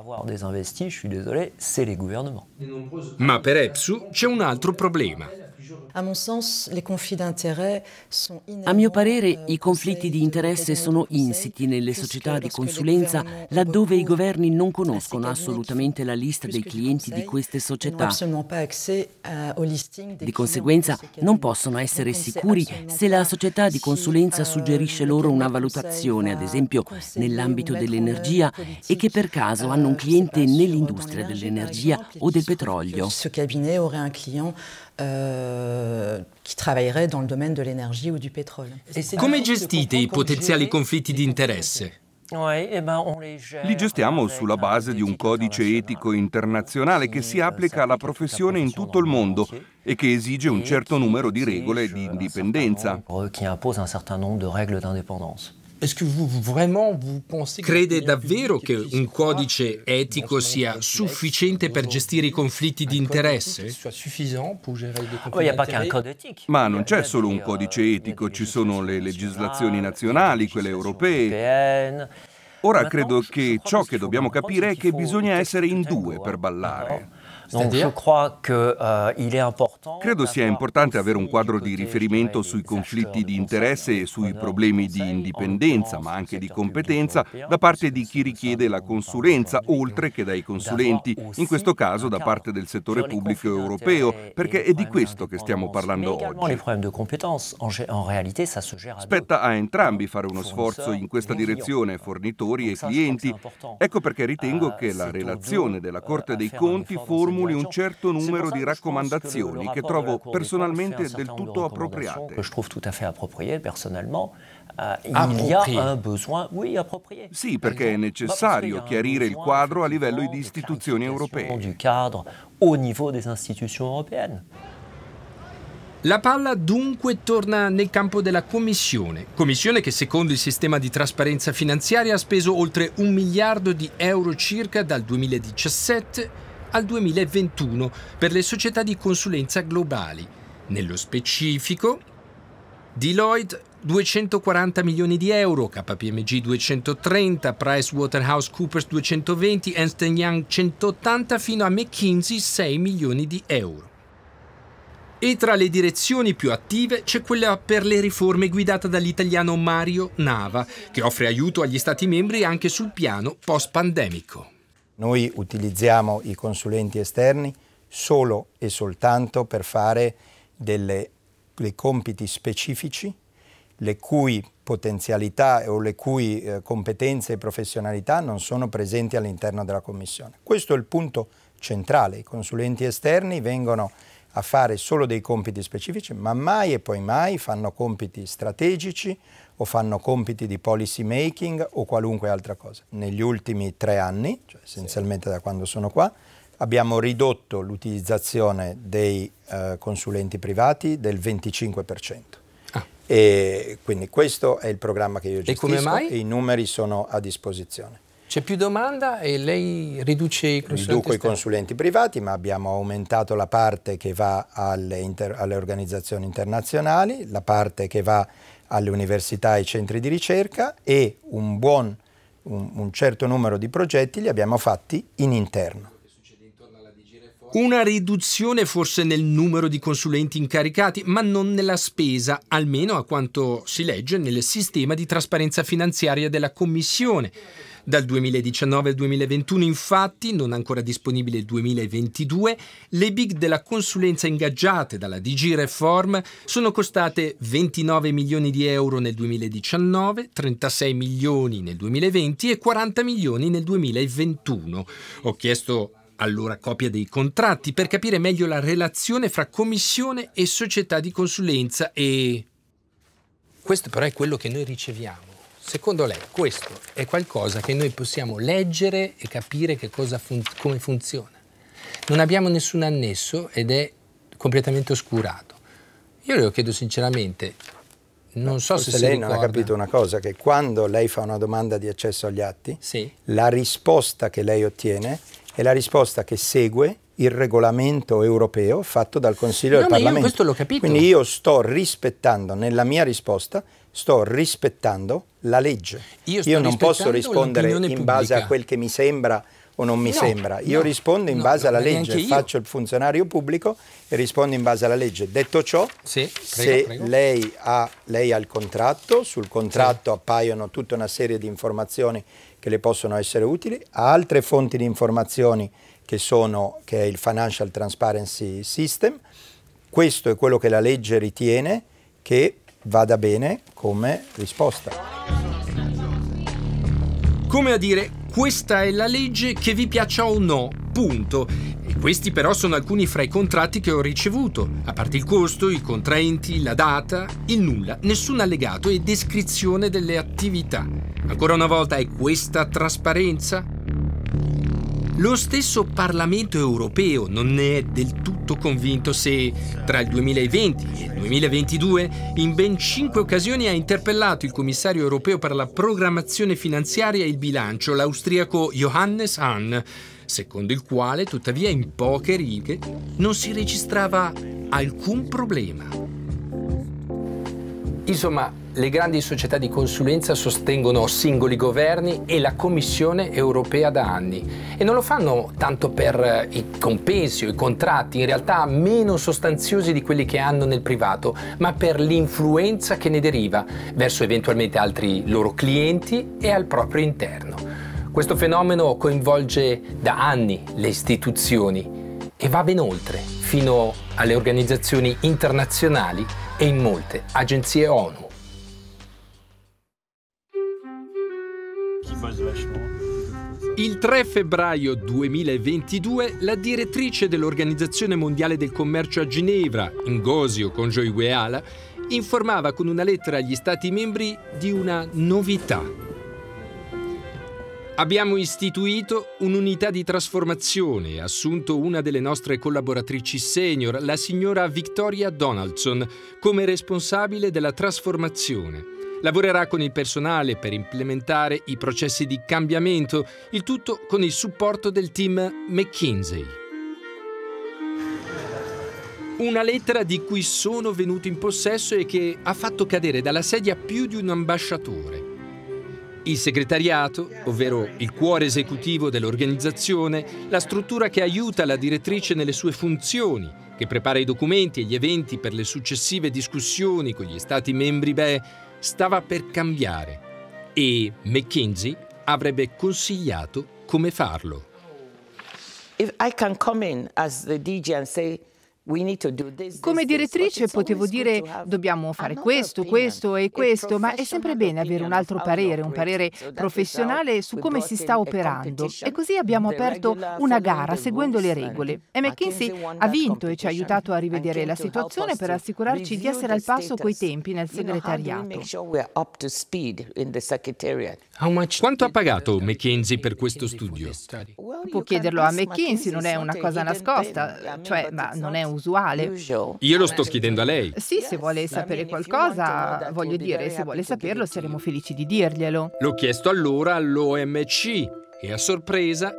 Ma per EPSU c'è un altro problema. A mio parere, i conflitti di interesse sono insiti nelle società di consulenza laddove i governi non conoscono assolutamente la lista dei clienti di queste società. Di conseguenza non possono essere sicuri se la società di consulenza suggerisce loro una valutazione, ad esempio nell'ambito dell'energia, e che per caso hanno un cliente nell'industria dell'energia o del petrolio. Euh, chi travaillerait dans le domaine de l'énergie ou du pétrole. Come gestite i potenziali conflitti di interesse? Eh Li gestiamo sulla base di un codice etico internazionale che si applica alla professione in tutto il mondo e che esige un certo numero di regole di indipendenza. Crede davvero che un codice etico sia sufficiente per gestire i conflitti di interesse? Ma non c'è solo un codice etico, ci sono le legislazioni nazionali, quelle europee. Ora credo che ciò che dobbiamo capire è che bisogna essere in due per ballare. Credo sia importante avere un quadro di riferimento sui conflitti di interesse e sui problemi di indipendenza, ma anche di competenza, da parte di chi richiede la consulenza, oltre che dai consulenti, in questo caso da parte del settore pubblico europeo, perché è di questo che stiamo parlando oggi. Spetta a entrambi fare uno sforzo in questa direzione, fornitori e clienti. Ecco perché ritengo che la relazione della Corte dei Conti formuli un certo numero di raccomandazioni che trovo personalmente del tutto appropriate. Sì, perché è necessario chiarire il quadro a livello di istituzioni europee. La palla dunque torna nel campo della Commissione, Commissione che secondo il sistema di trasparenza finanziaria ha speso oltre un miliardo di euro circa dal 2017 al 2021 per le società di consulenza globali. Nello specifico, Deloitte 240 milioni di euro, KPMG 230, PricewaterhouseCoopers 220, Ernst Young 180 fino a McKinsey 6 milioni di euro. E tra le direzioni più attive c'è quella per le riforme guidata dall'italiano Mario Nava, che offre aiuto agli Stati membri anche sul piano post-pandemico. Noi utilizziamo i consulenti esterni solo e soltanto per fare delle, dei compiti specifici le cui potenzialità o le cui eh, competenze e professionalità non sono presenti all'interno della Commissione. Questo è il punto centrale. I consulenti esterni vengono a fare solo dei compiti specifici, ma mai e poi mai fanno compiti strategici o fanno compiti di policy making o qualunque altra cosa. Negli ultimi tre anni, cioè essenzialmente da quando sono qua, abbiamo ridotto l'utilizzazione dei eh, consulenti privati del 25%. Ah. E quindi questo è il programma che io gestisco e, come mai? e i numeri sono a disposizione. C'è più domanda e lei riduce i consulenti Riduco i consulenti privati, ma abbiamo aumentato la parte che va alle, alle, organizzazioni internazionali, la parte che va alle università e ai centri di ricerca e un, buon, un, un certo numero di progetti li abbiamo fatti in interno. Una riduzione forse nel numero di consulenti incaricati, ma non nella spesa, almeno a quanto si legge nel sistema di trasparenza finanziaria della Commissione dal 2019 al 2021, infatti, non ancora disponibile il 2022, le big della consulenza ingaggiate dalla DG Reform sono costate 29 milioni di euro nel 2019, 36 milioni nel 2020 e 40 milioni nel 2021. Ho chiesto allora copia dei contratti per capire meglio la relazione fra commissione e società di consulenza e... Questo però è quello che noi riceviamo. Secondo lei questo è qualcosa che noi possiamo leggere e capire fun come funziona? Non abbiamo nessun annesso ed è completamente oscurato. Io le chiedo sinceramente, non so Forse se lei non ha capito una cosa, che quando lei fa una domanda di accesso agli atti, sì. la risposta che lei ottiene è la risposta che segue il regolamento europeo fatto dal Consiglio no, del Parlamento. Io questo l'ho capito. Quindi io sto rispettando nella mia risposta sto rispettando la legge. Io, io non posso rispondere in base a quel che mi sembra o non mi no, sembra. Io no, rispondo in no, base alla legge, faccio il funzionario pubblico e rispondo in base alla legge. Detto ciò, sì, prego, se prego. Lei, ha, lei, ha, il contratto, sul contratto sì. appaiono tutta una serie di informazioni che le possono essere utili, ha altre fonti di informazioni che, sono, che è il Financial Transparency System, questo è quello che la legge ritiene che vada bene come risposta. Come a dire, questa è la legge che vi piaccia o no, punto. E questi però sono alcuni fra i contratti che ho ricevuto, a parte il costo, i contraenti, la data, il nulla, nessun allegato e descrizione delle attività. Ancora una volta è questa trasparenza? Lo stesso Parlamento europeo non ne è del tutto convinto se tra il 2020 e il 2022 in ben cinque occasioni ha interpellato il commissario europeo per la programmazione finanziaria e il bilancio, l'austriaco Johannes Hahn, secondo il quale tuttavia in poche righe non si registrava alcun problema. Insomma, le grandi società di consulenza sostengono singoli governi e la Commissione europea da anni e non lo fanno tanto per i compensi o i contratti, in realtà meno sostanziosi di quelli che hanno nel privato, ma per l'influenza che ne deriva verso eventualmente altri loro clienti e al proprio interno. Questo fenomeno coinvolge da anni le istituzioni e va ben oltre, fino alle organizzazioni internazionali e in molte agenzie ONU. Il 3 febbraio 2022 la direttrice dell'Organizzazione Mondiale del Commercio a Ginevra, Ngozi Okonjo-Iweala, informava con una lettera agli Stati membri di una novità. Abbiamo istituito un'unità di trasformazione e assunto una delle nostre collaboratrici senior, la signora Victoria Donaldson, come responsabile della trasformazione. Lavorerà con il personale per implementare i processi di cambiamento, il tutto con il supporto del team McKinsey. Una lettera di cui sono venuto in possesso e che ha fatto cadere dalla sedia più di un ambasciatore. Il segretariato, ovvero il cuore esecutivo dell'organizzazione, la struttura che aiuta la direttrice nelle sue funzioni, che prepara i documenti e gli eventi per le successive discussioni con gli Stati membri, beh, stava per cambiare e McKinsey avrebbe consigliato come farlo. If I can come in as the DJ and say come direttrice potevo dire dobbiamo fare questo, questo e questo, ma è sempre bene avere un altro parere, un parere professionale su come si sta operando. E così abbiamo aperto una gara seguendo le regole. E McKinsey ha vinto e ci ha aiutato a rivedere la situazione per assicurarci di essere al passo coi tempi nel segretariato. Quanto ha pagato McKinsey per questo studio? Può chiederlo a McKinsey, non è una cosa nascosta, cioè, ma non è usuale. Io lo sto chiedendo a lei. Sì, se vuole sapere qualcosa, voglio dire, se vuole saperlo saremo felici di dirglielo. L'ho chiesto allora all'OMC e a sorpresa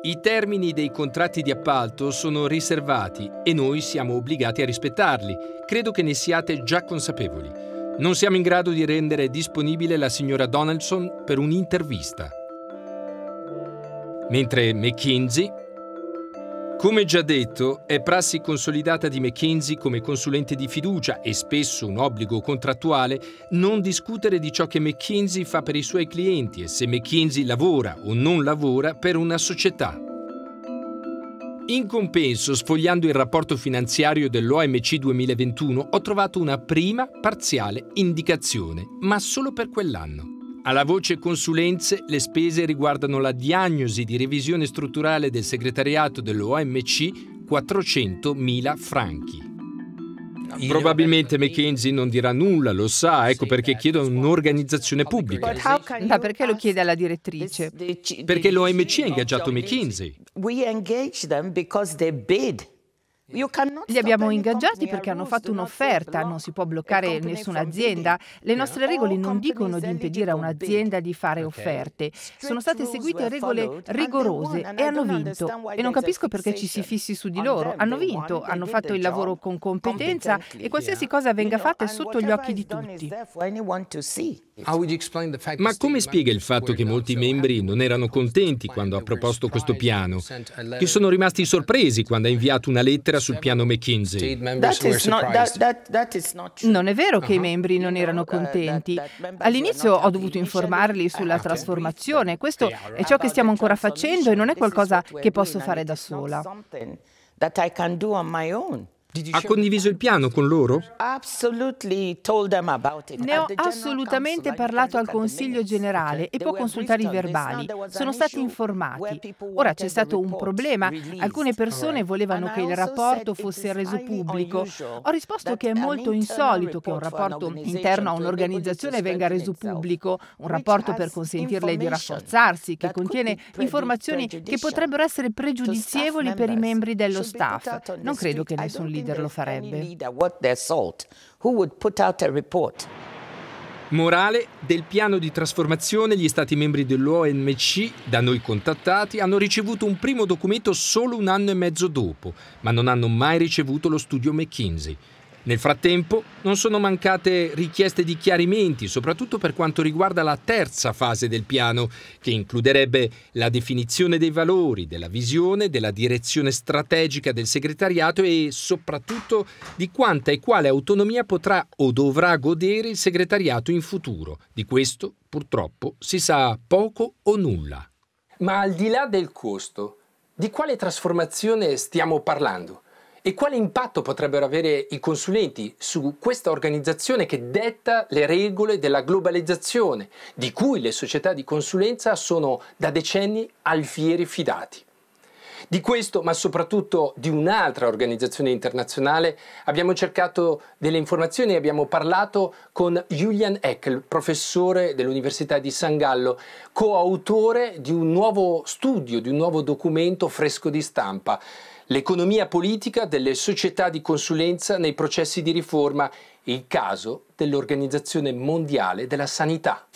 i termini dei contratti di appalto sono riservati e noi siamo obbligati a rispettarli. Credo che ne siate già consapevoli. Non siamo in grado di rendere disponibile la signora Donaldson per un'intervista. Mentre McKinsey come già detto, è prassi consolidata di McKinsey come consulente di fiducia e spesso un obbligo contrattuale non discutere di ciò che McKinsey fa per i suoi clienti e se McKinsey lavora o non lavora per una società. In compenso, sfogliando il rapporto finanziario dell'OMC 2021, ho trovato una prima parziale indicazione, ma solo per quell'anno. Alla voce consulenze le spese riguardano la diagnosi di revisione strutturale del segretariato dell'OMC 400.000 franchi. Probabilmente McKinsey non dirà nulla, lo sa, ecco perché chiedo un'organizzazione pubblica. Ma perché lo chiede alla direttrice? Perché l'OMC ha ingaggiato McKinsey. Li abbiamo ingaggiati perché hanno fatto un'offerta, non si può bloccare nessuna azienda. Le nostre regole non dicono di impedire a un'azienda di fare offerte. Sono state seguite regole rigorose e hanno vinto. E non capisco perché ci si fissi su di loro. Hanno vinto, hanno fatto il lavoro con competenza e qualsiasi cosa venga fatta è sotto gli occhi di tutti. Ma come spiega il fatto che molti membri non erano contenti quando ha proposto questo piano? Che sono rimasti sorpresi quando ha inviato una lettera sul piano McKinsey? Non è vero che i membri non erano contenti. All'inizio ho dovuto informarli sulla trasformazione. Questo è ciò che stiamo ancora facendo e non è qualcosa che posso fare da sola. Ha condiviso il piano con loro? Ne ho assolutamente parlato al Consiglio generale e può consultare i verbali. Sono stati informati. Ora c'è stato un problema. Alcune persone volevano che il rapporto fosse reso pubblico. Ho risposto che è molto insolito che un rapporto interno a un'organizzazione venga reso pubblico, un rapporto per consentirle di rafforzarsi, che contiene informazioni che potrebbero essere pregiudizievoli per i membri dello staff. Non credo che nessun leader leader lo farebbe. Morale del piano di trasformazione, gli Stati membri dell'OMC, da noi contattati, hanno ricevuto un primo documento solo un anno e mezzo dopo, ma non hanno mai ricevuto lo studio McKinsey. Nel frattempo non sono mancate richieste di chiarimenti, soprattutto per quanto riguarda la terza fase del piano, che includerebbe la definizione dei valori, della visione, della direzione strategica del segretariato e soprattutto di quanta e quale autonomia potrà o dovrà godere il segretariato in futuro. Di questo, purtroppo, si sa poco o nulla. Ma al di là del costo, di quale trasformazione stiamo parlando? E quale impatto potrebbero avere i consulenti su questa organizzazione che detta le regole della globalizzazione, di cui le società di consulenza sono da decenni alfieri fidati? Di questo, ma soprattutto di un'altra organizzazione internazionale, abbiamo cercato delle informazioni e abbiamo parlato con Julian Eckel, professore dell'Università di San Gallo, coautore di un nuovo studio, di un nuovo documento fresco di stampa l'economia politica delle società di consulenza nei processi di riforma, il caso dell'Organizzazione Mondiale della Sanità.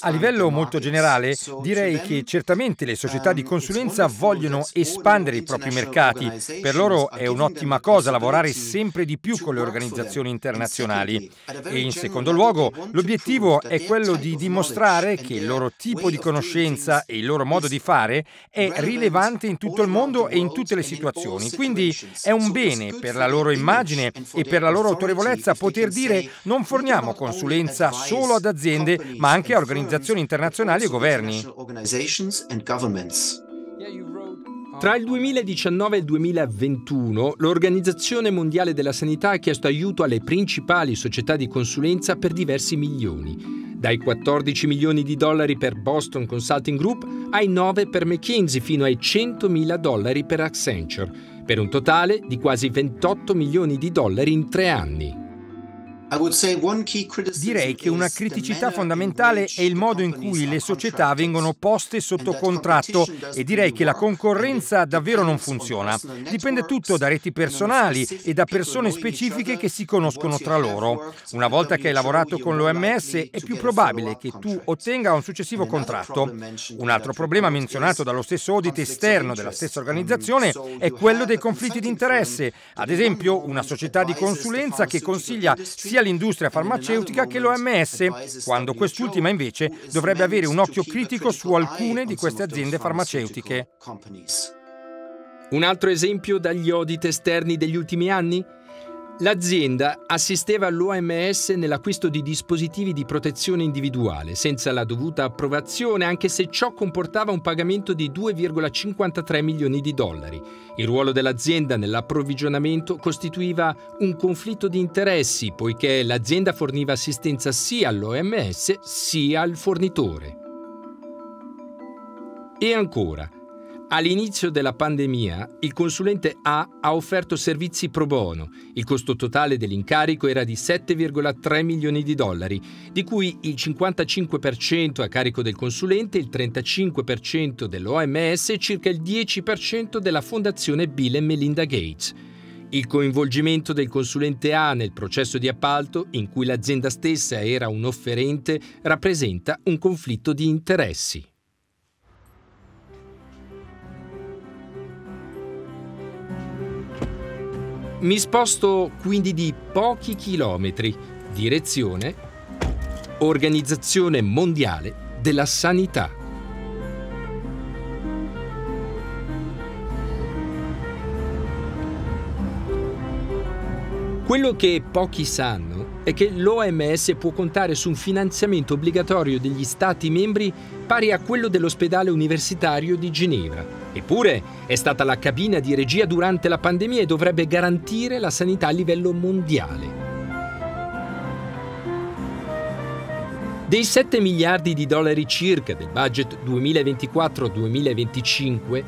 A livello molto generale, direi che certamente le società di um, consulenza vogliono espandere i propri mercati. Per loro è un'ottima cosa lavorare sempre di più con le organizzazioni internazionali. E in secondo luogo, l'obiettivo è quello di dimostrare che il loro tipo di conoscenza e il loro modo di fare è rilevante in tutto il mondo e in tutte le situazioni. Quindi è un bene per la loro immagine e per la loro autorevolezza poter dire non forniamo consulenza solo ad aziende, ma anche a organizzazioni internazionali e governi. Tra il 2019 e il 2021 l'Organizzazione Mondiale della Sanità ha chiesto aiuto alle principali società di consulenza per diversi milioni, dai 14 milioni di dollari per Boston Consulting Group ai 9 per McKinsey fino ai 100 mila dollari per Accenture, per un totale di quasi 28 milioni di dollari in tre anni. Direi che una criticità fondamentale è il modo in cui le società vengono poste sotto contratto e direi che la concorrenza davvero non funziona. Dipende tutto da reti personali e da persone specifiche che si conoscono tra loro. Una volta che hai lavorato con l'OMS è più probabile che tu ottenga un successivo contratto. Un altro problema menzionato dallo stesso audit esterno della stessa organizzazione è quello dei conflitti di interesse. Ad esempio, una società di consulenza che consiglia sia sia l'industria farmaceutica che l'OMS, quando quest'ultima invece dovrebbe avere un occhio critico su alcune di queste aziende farmaceutiche. Un altro esempio dagli audit esterni degli ultimi anni? L'azienda assisteva l'OMS nell'acquisto di dispositivi di protezione individuale senza la dovuta approvazione, anche se ciò comportava un pagamento di 2,53 milioni di dollari. Il ruolo dell'azienda nell'approvvigionamento costituiva un conflitto di interessi, poiché l'azienda forniva assistenza sia all'OMS sia al fornitore. E ancora, All'inizio della pandemia, il consulente A ha offerto servizi pro bono. Il costo totale dell'incarico era di 7,3 milioni di dollari, di cui il 55% a carico del consulente, il 35% dell'OMS e circa il 10% della fondazione Bill e Melinda Gates. Il coinvolgimento del consulente A nel processo di appalto, in cui l'azienda stessa era un offerente, rappresenta un conflitto di interessi. Mi sposto quindi di pochi chilometri, direzione Organizzazione Mondiale della Sanità. Quello che pochi sanno è che l'OMS può contare su un finanziamento obbligatorio degli Stati membri pari a quello dell'ospedale universitario di Ginevra Eppure è stata la cabina di regia durante la pandemia e dovrebbe garantire la sanità a livello mondiale. Dei 7 miliardi di dollari circa del budget 2024-2025,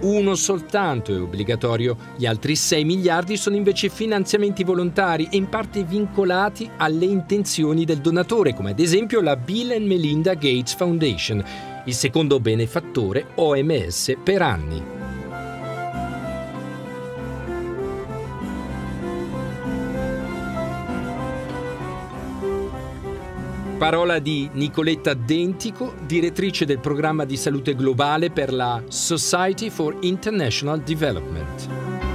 uno soltanto è obbligatorio, gli altri 6 miliardi sono invece finanziamenti volontari e in parte vincolati alle intenzioni del donatore, come ad esempio la Bill and Melinda Gates Foundation, il secondo benefattore OMS per anni. Parola di Nicoletta Dentico, direttrice del programma di salute globale per la Society for International Development.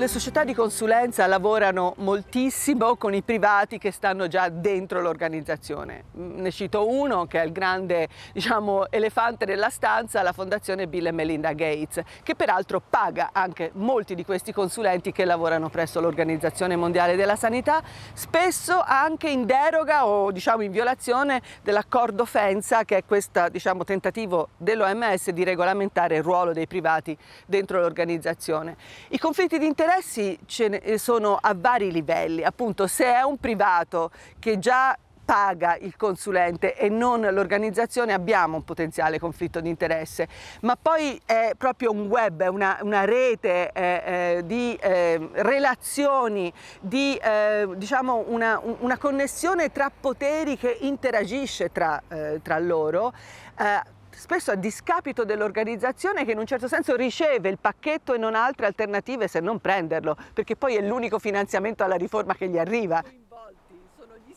Le società di consulenza lavorano moltissimo con i privati che stanno già dentro l'organizzazione. Mm, ne cito uno che è il grande diciamo, elefante della stanza, la Fondazione Bill e Melinda Gates, che peraltro paga anche molti di questi consulenti che lavorano presso l'Organizzazione Mondiale della Sanità, spesso anche in deroga o diciamo, in violazione dell'accordo FENSA, che è questo diciamo, tentativo dell'OMS di regolamentare il ruolo dei privati dentro l'organizzazione. I conflitti di interesse interessi eh, sono a vari livelli, appunto se è un privato che già paga il consulente e non l'organizzazione abbiamo un potenziale conflitto di interesse, ma poi è proprio un web, è una, una rete eh, eh, di eh, relazioni, di eh, diciamo una, una, connessione tra poteri che interagisce tra, eh, tra loro spesso a discapito dell'organizzazione che in un certo senso riceve il pacchetto e non ha altre alternative se non prenderlo, perché poi è l'unico finanziamento alla riforma che gli arriva.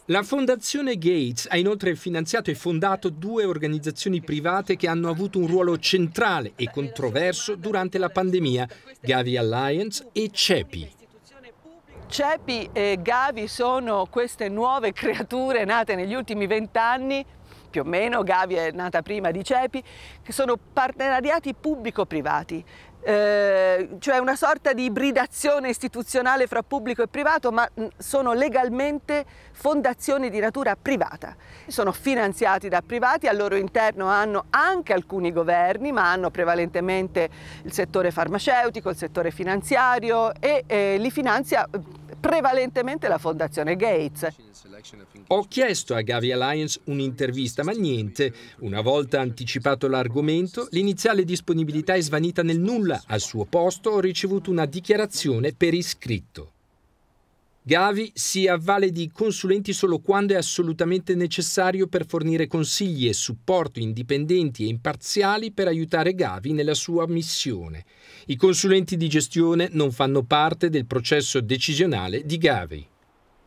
La Fondazione Gates ha inoltre finanziato e fondato due organizzazioni private che hanno avuto un ruolo centrale e controverso durante la pandemia, Gavi Alliance e CEPI. CEPI e Gavi sono queste nuove creature nate negli ultimi vent'anni più o meno, Gavi è nata prima di CEPI, che sono partenariati pubblico-privati. Eh, cioè una sorta di ibridazione istituzionale fra pubblico e privato, ma sono legalmente fondazioni di natura privata. Sono finanziati da privati, al loro interno hanno anche alcuni governi, ma hanno prevalentemente il settore farmaceutico, il settore finanziario e eh, li finanzia prevalentemente la fondazione Gates. Ho chiesto a Gavi Alliance un'intervista, ma niente. Una volta anticipato l'argomento, l'iniziale disponibilità è svanita nel nulla. Al suo posto ho ricevuto una dichiarazione per iscritto. Gavi si avvale di consulenti solo quando è assolutamente necessario per fornire consigli e supporto indipendenti e imparziali per aiutare Gavi nella sua missione. I consulenti di gestione non fanno parte del processo decisionale di Gavi.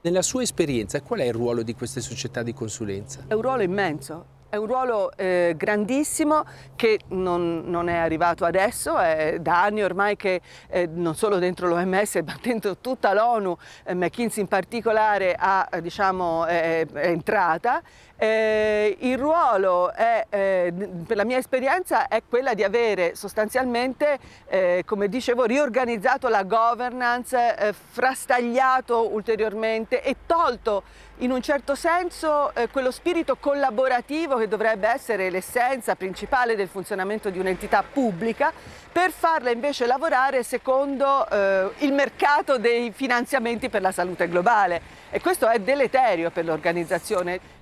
Nella sua esperienza, qual è il ruolo di queste società di consulenza? È un ruolo immenso, è un ruolo eh, grandissimo che non, non, è arrivato adesso, è da anni ormai che eh, non solo dentro l'OMS ma dentro tutta l'ONU, eh, McKinsey in particolare, ha, diciamo, è, è entrata eh, il ruolo è, eh, per la mia esperienza è quella di avere sostanzialmente, eh, come dicevo, riorganizzato la governance, eh, frastagliato ulteriormente e tolto in un certo senso eh, quello spirito collaborativo che dovrebbe essere l'essenza principale del funzionamento di un'entità pubblica per farla invece lavorare secondo eh, il mercato dei finanziamenti per la salute globale e questo è deleterio per l'organizzazione.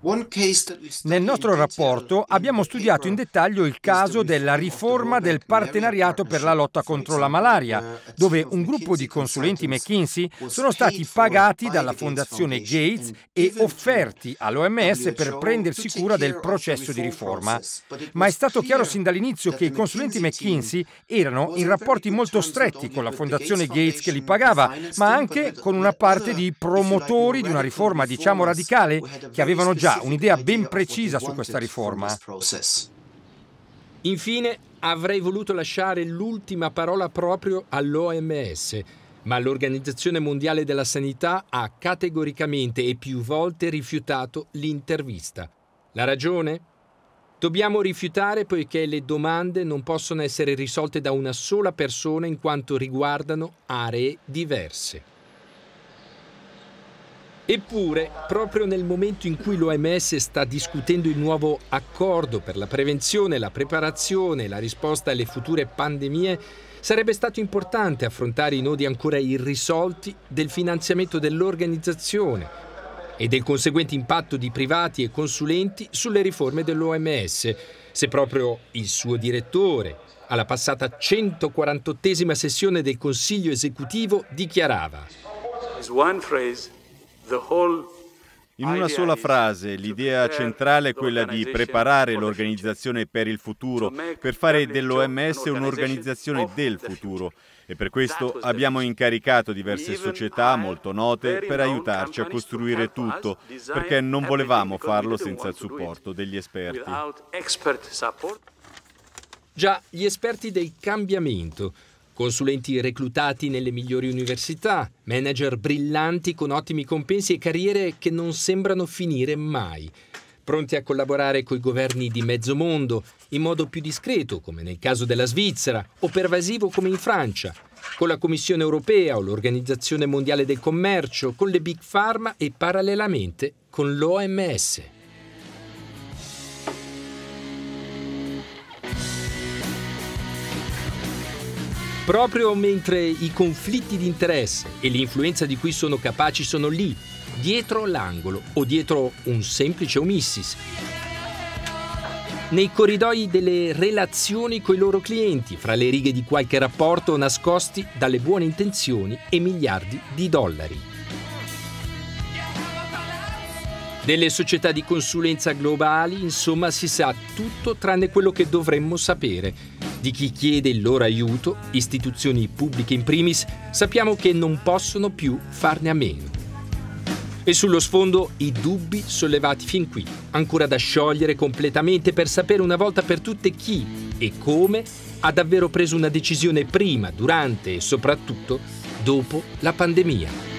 Nel nostro rapporto abbiamo studiato in dettaglio il caso della riforma del partenariato per la lotta contro la malaria, dove un gruppo di consulenti McKinsey sono stati pagati dalla Fondazione Gates e offerti all'OMS per prendersi cura del processo di riforma. Ma è stato chiaro sin dall'inizio che i consulenti McKinsey erano in rapporti molto stretti con la Fondazione Gates che li pagava, ma anche con una parte di promotori di una riforma, diciamo radicale, che avevano già già un'idea ben precisa su questa riforma. Infine, avrei voluto lasciare l'ultima parola proprio all'OMS, ma l'Organizzazione Mondiale della Sanità ha categoricamente e più volte rifiutato l'intervista. La ragione? Dobbiamo rifiutare poiché le domande non possono essere risolte da una sola persona in quanto riguardano aree diverse. Eppure, proprio nel momento in cui l'OMS sta discutendo il nuovo accordo per la prevenzione, la preparazione e la risposta alle future pandemie, sarebbe stato importante affrontare i nodi ancora irrisolti del finanziamento dell'organizzazione e del conseguente impatto di privati e consulenti sulle riforme dell'OMS, se proprio il suo direttore, alla passata 148esima sessione del Consiglio esecutivo, dichiarava. One phrase In una sola frase, l'idea centrale è quella di preparare l'organizzazione per il futuro, per fare dell'OMS un'organizzazione del futuro. E per questo abbiamo incaricato diverse società molto note per aiutarci a costruire tutto, perché non volevamo farlo senza il supporto degli esperti. Già, gli esperti del cambiamento consulenti reclutati nelle migliori università, manager brillanti con ottimi compensi e carriere che non sembrano finire mai, pronti a collaborare coi governi di mezzo mondo, in modo più discreto, come nel caso della Svizzera, o pervasivo come in Francia, con la Commissione europea o l'Organizzazione mondiale del commercio, con le big pharma e parallelamente con l'OMS. Proprio mentre i conflitti di interesse e l'influenza di cui sono capaci sono lì, dietro l'angolo o dietro un semplice omissis. Nei corridoi delle relazioni coi loro clienti, fra le righe di qualche rapporto nascosti dalle buone intenzioni e miliardi di dollari. Delle società di consulenza globali, insomma, si sa tutto tranne quello che dovremmo sapere. Di chi chiede il loro aiuto, istituzioni pubbliche in primis, sappiamo che non possono più farne a meno. E sullo sfondo i dubbi sollevati fin qui, ancora da sciogliere completamente per sapere una volta per tutte chi e come ha davvero preso una decisione prima, durante e soprattutto dopo la pandemia.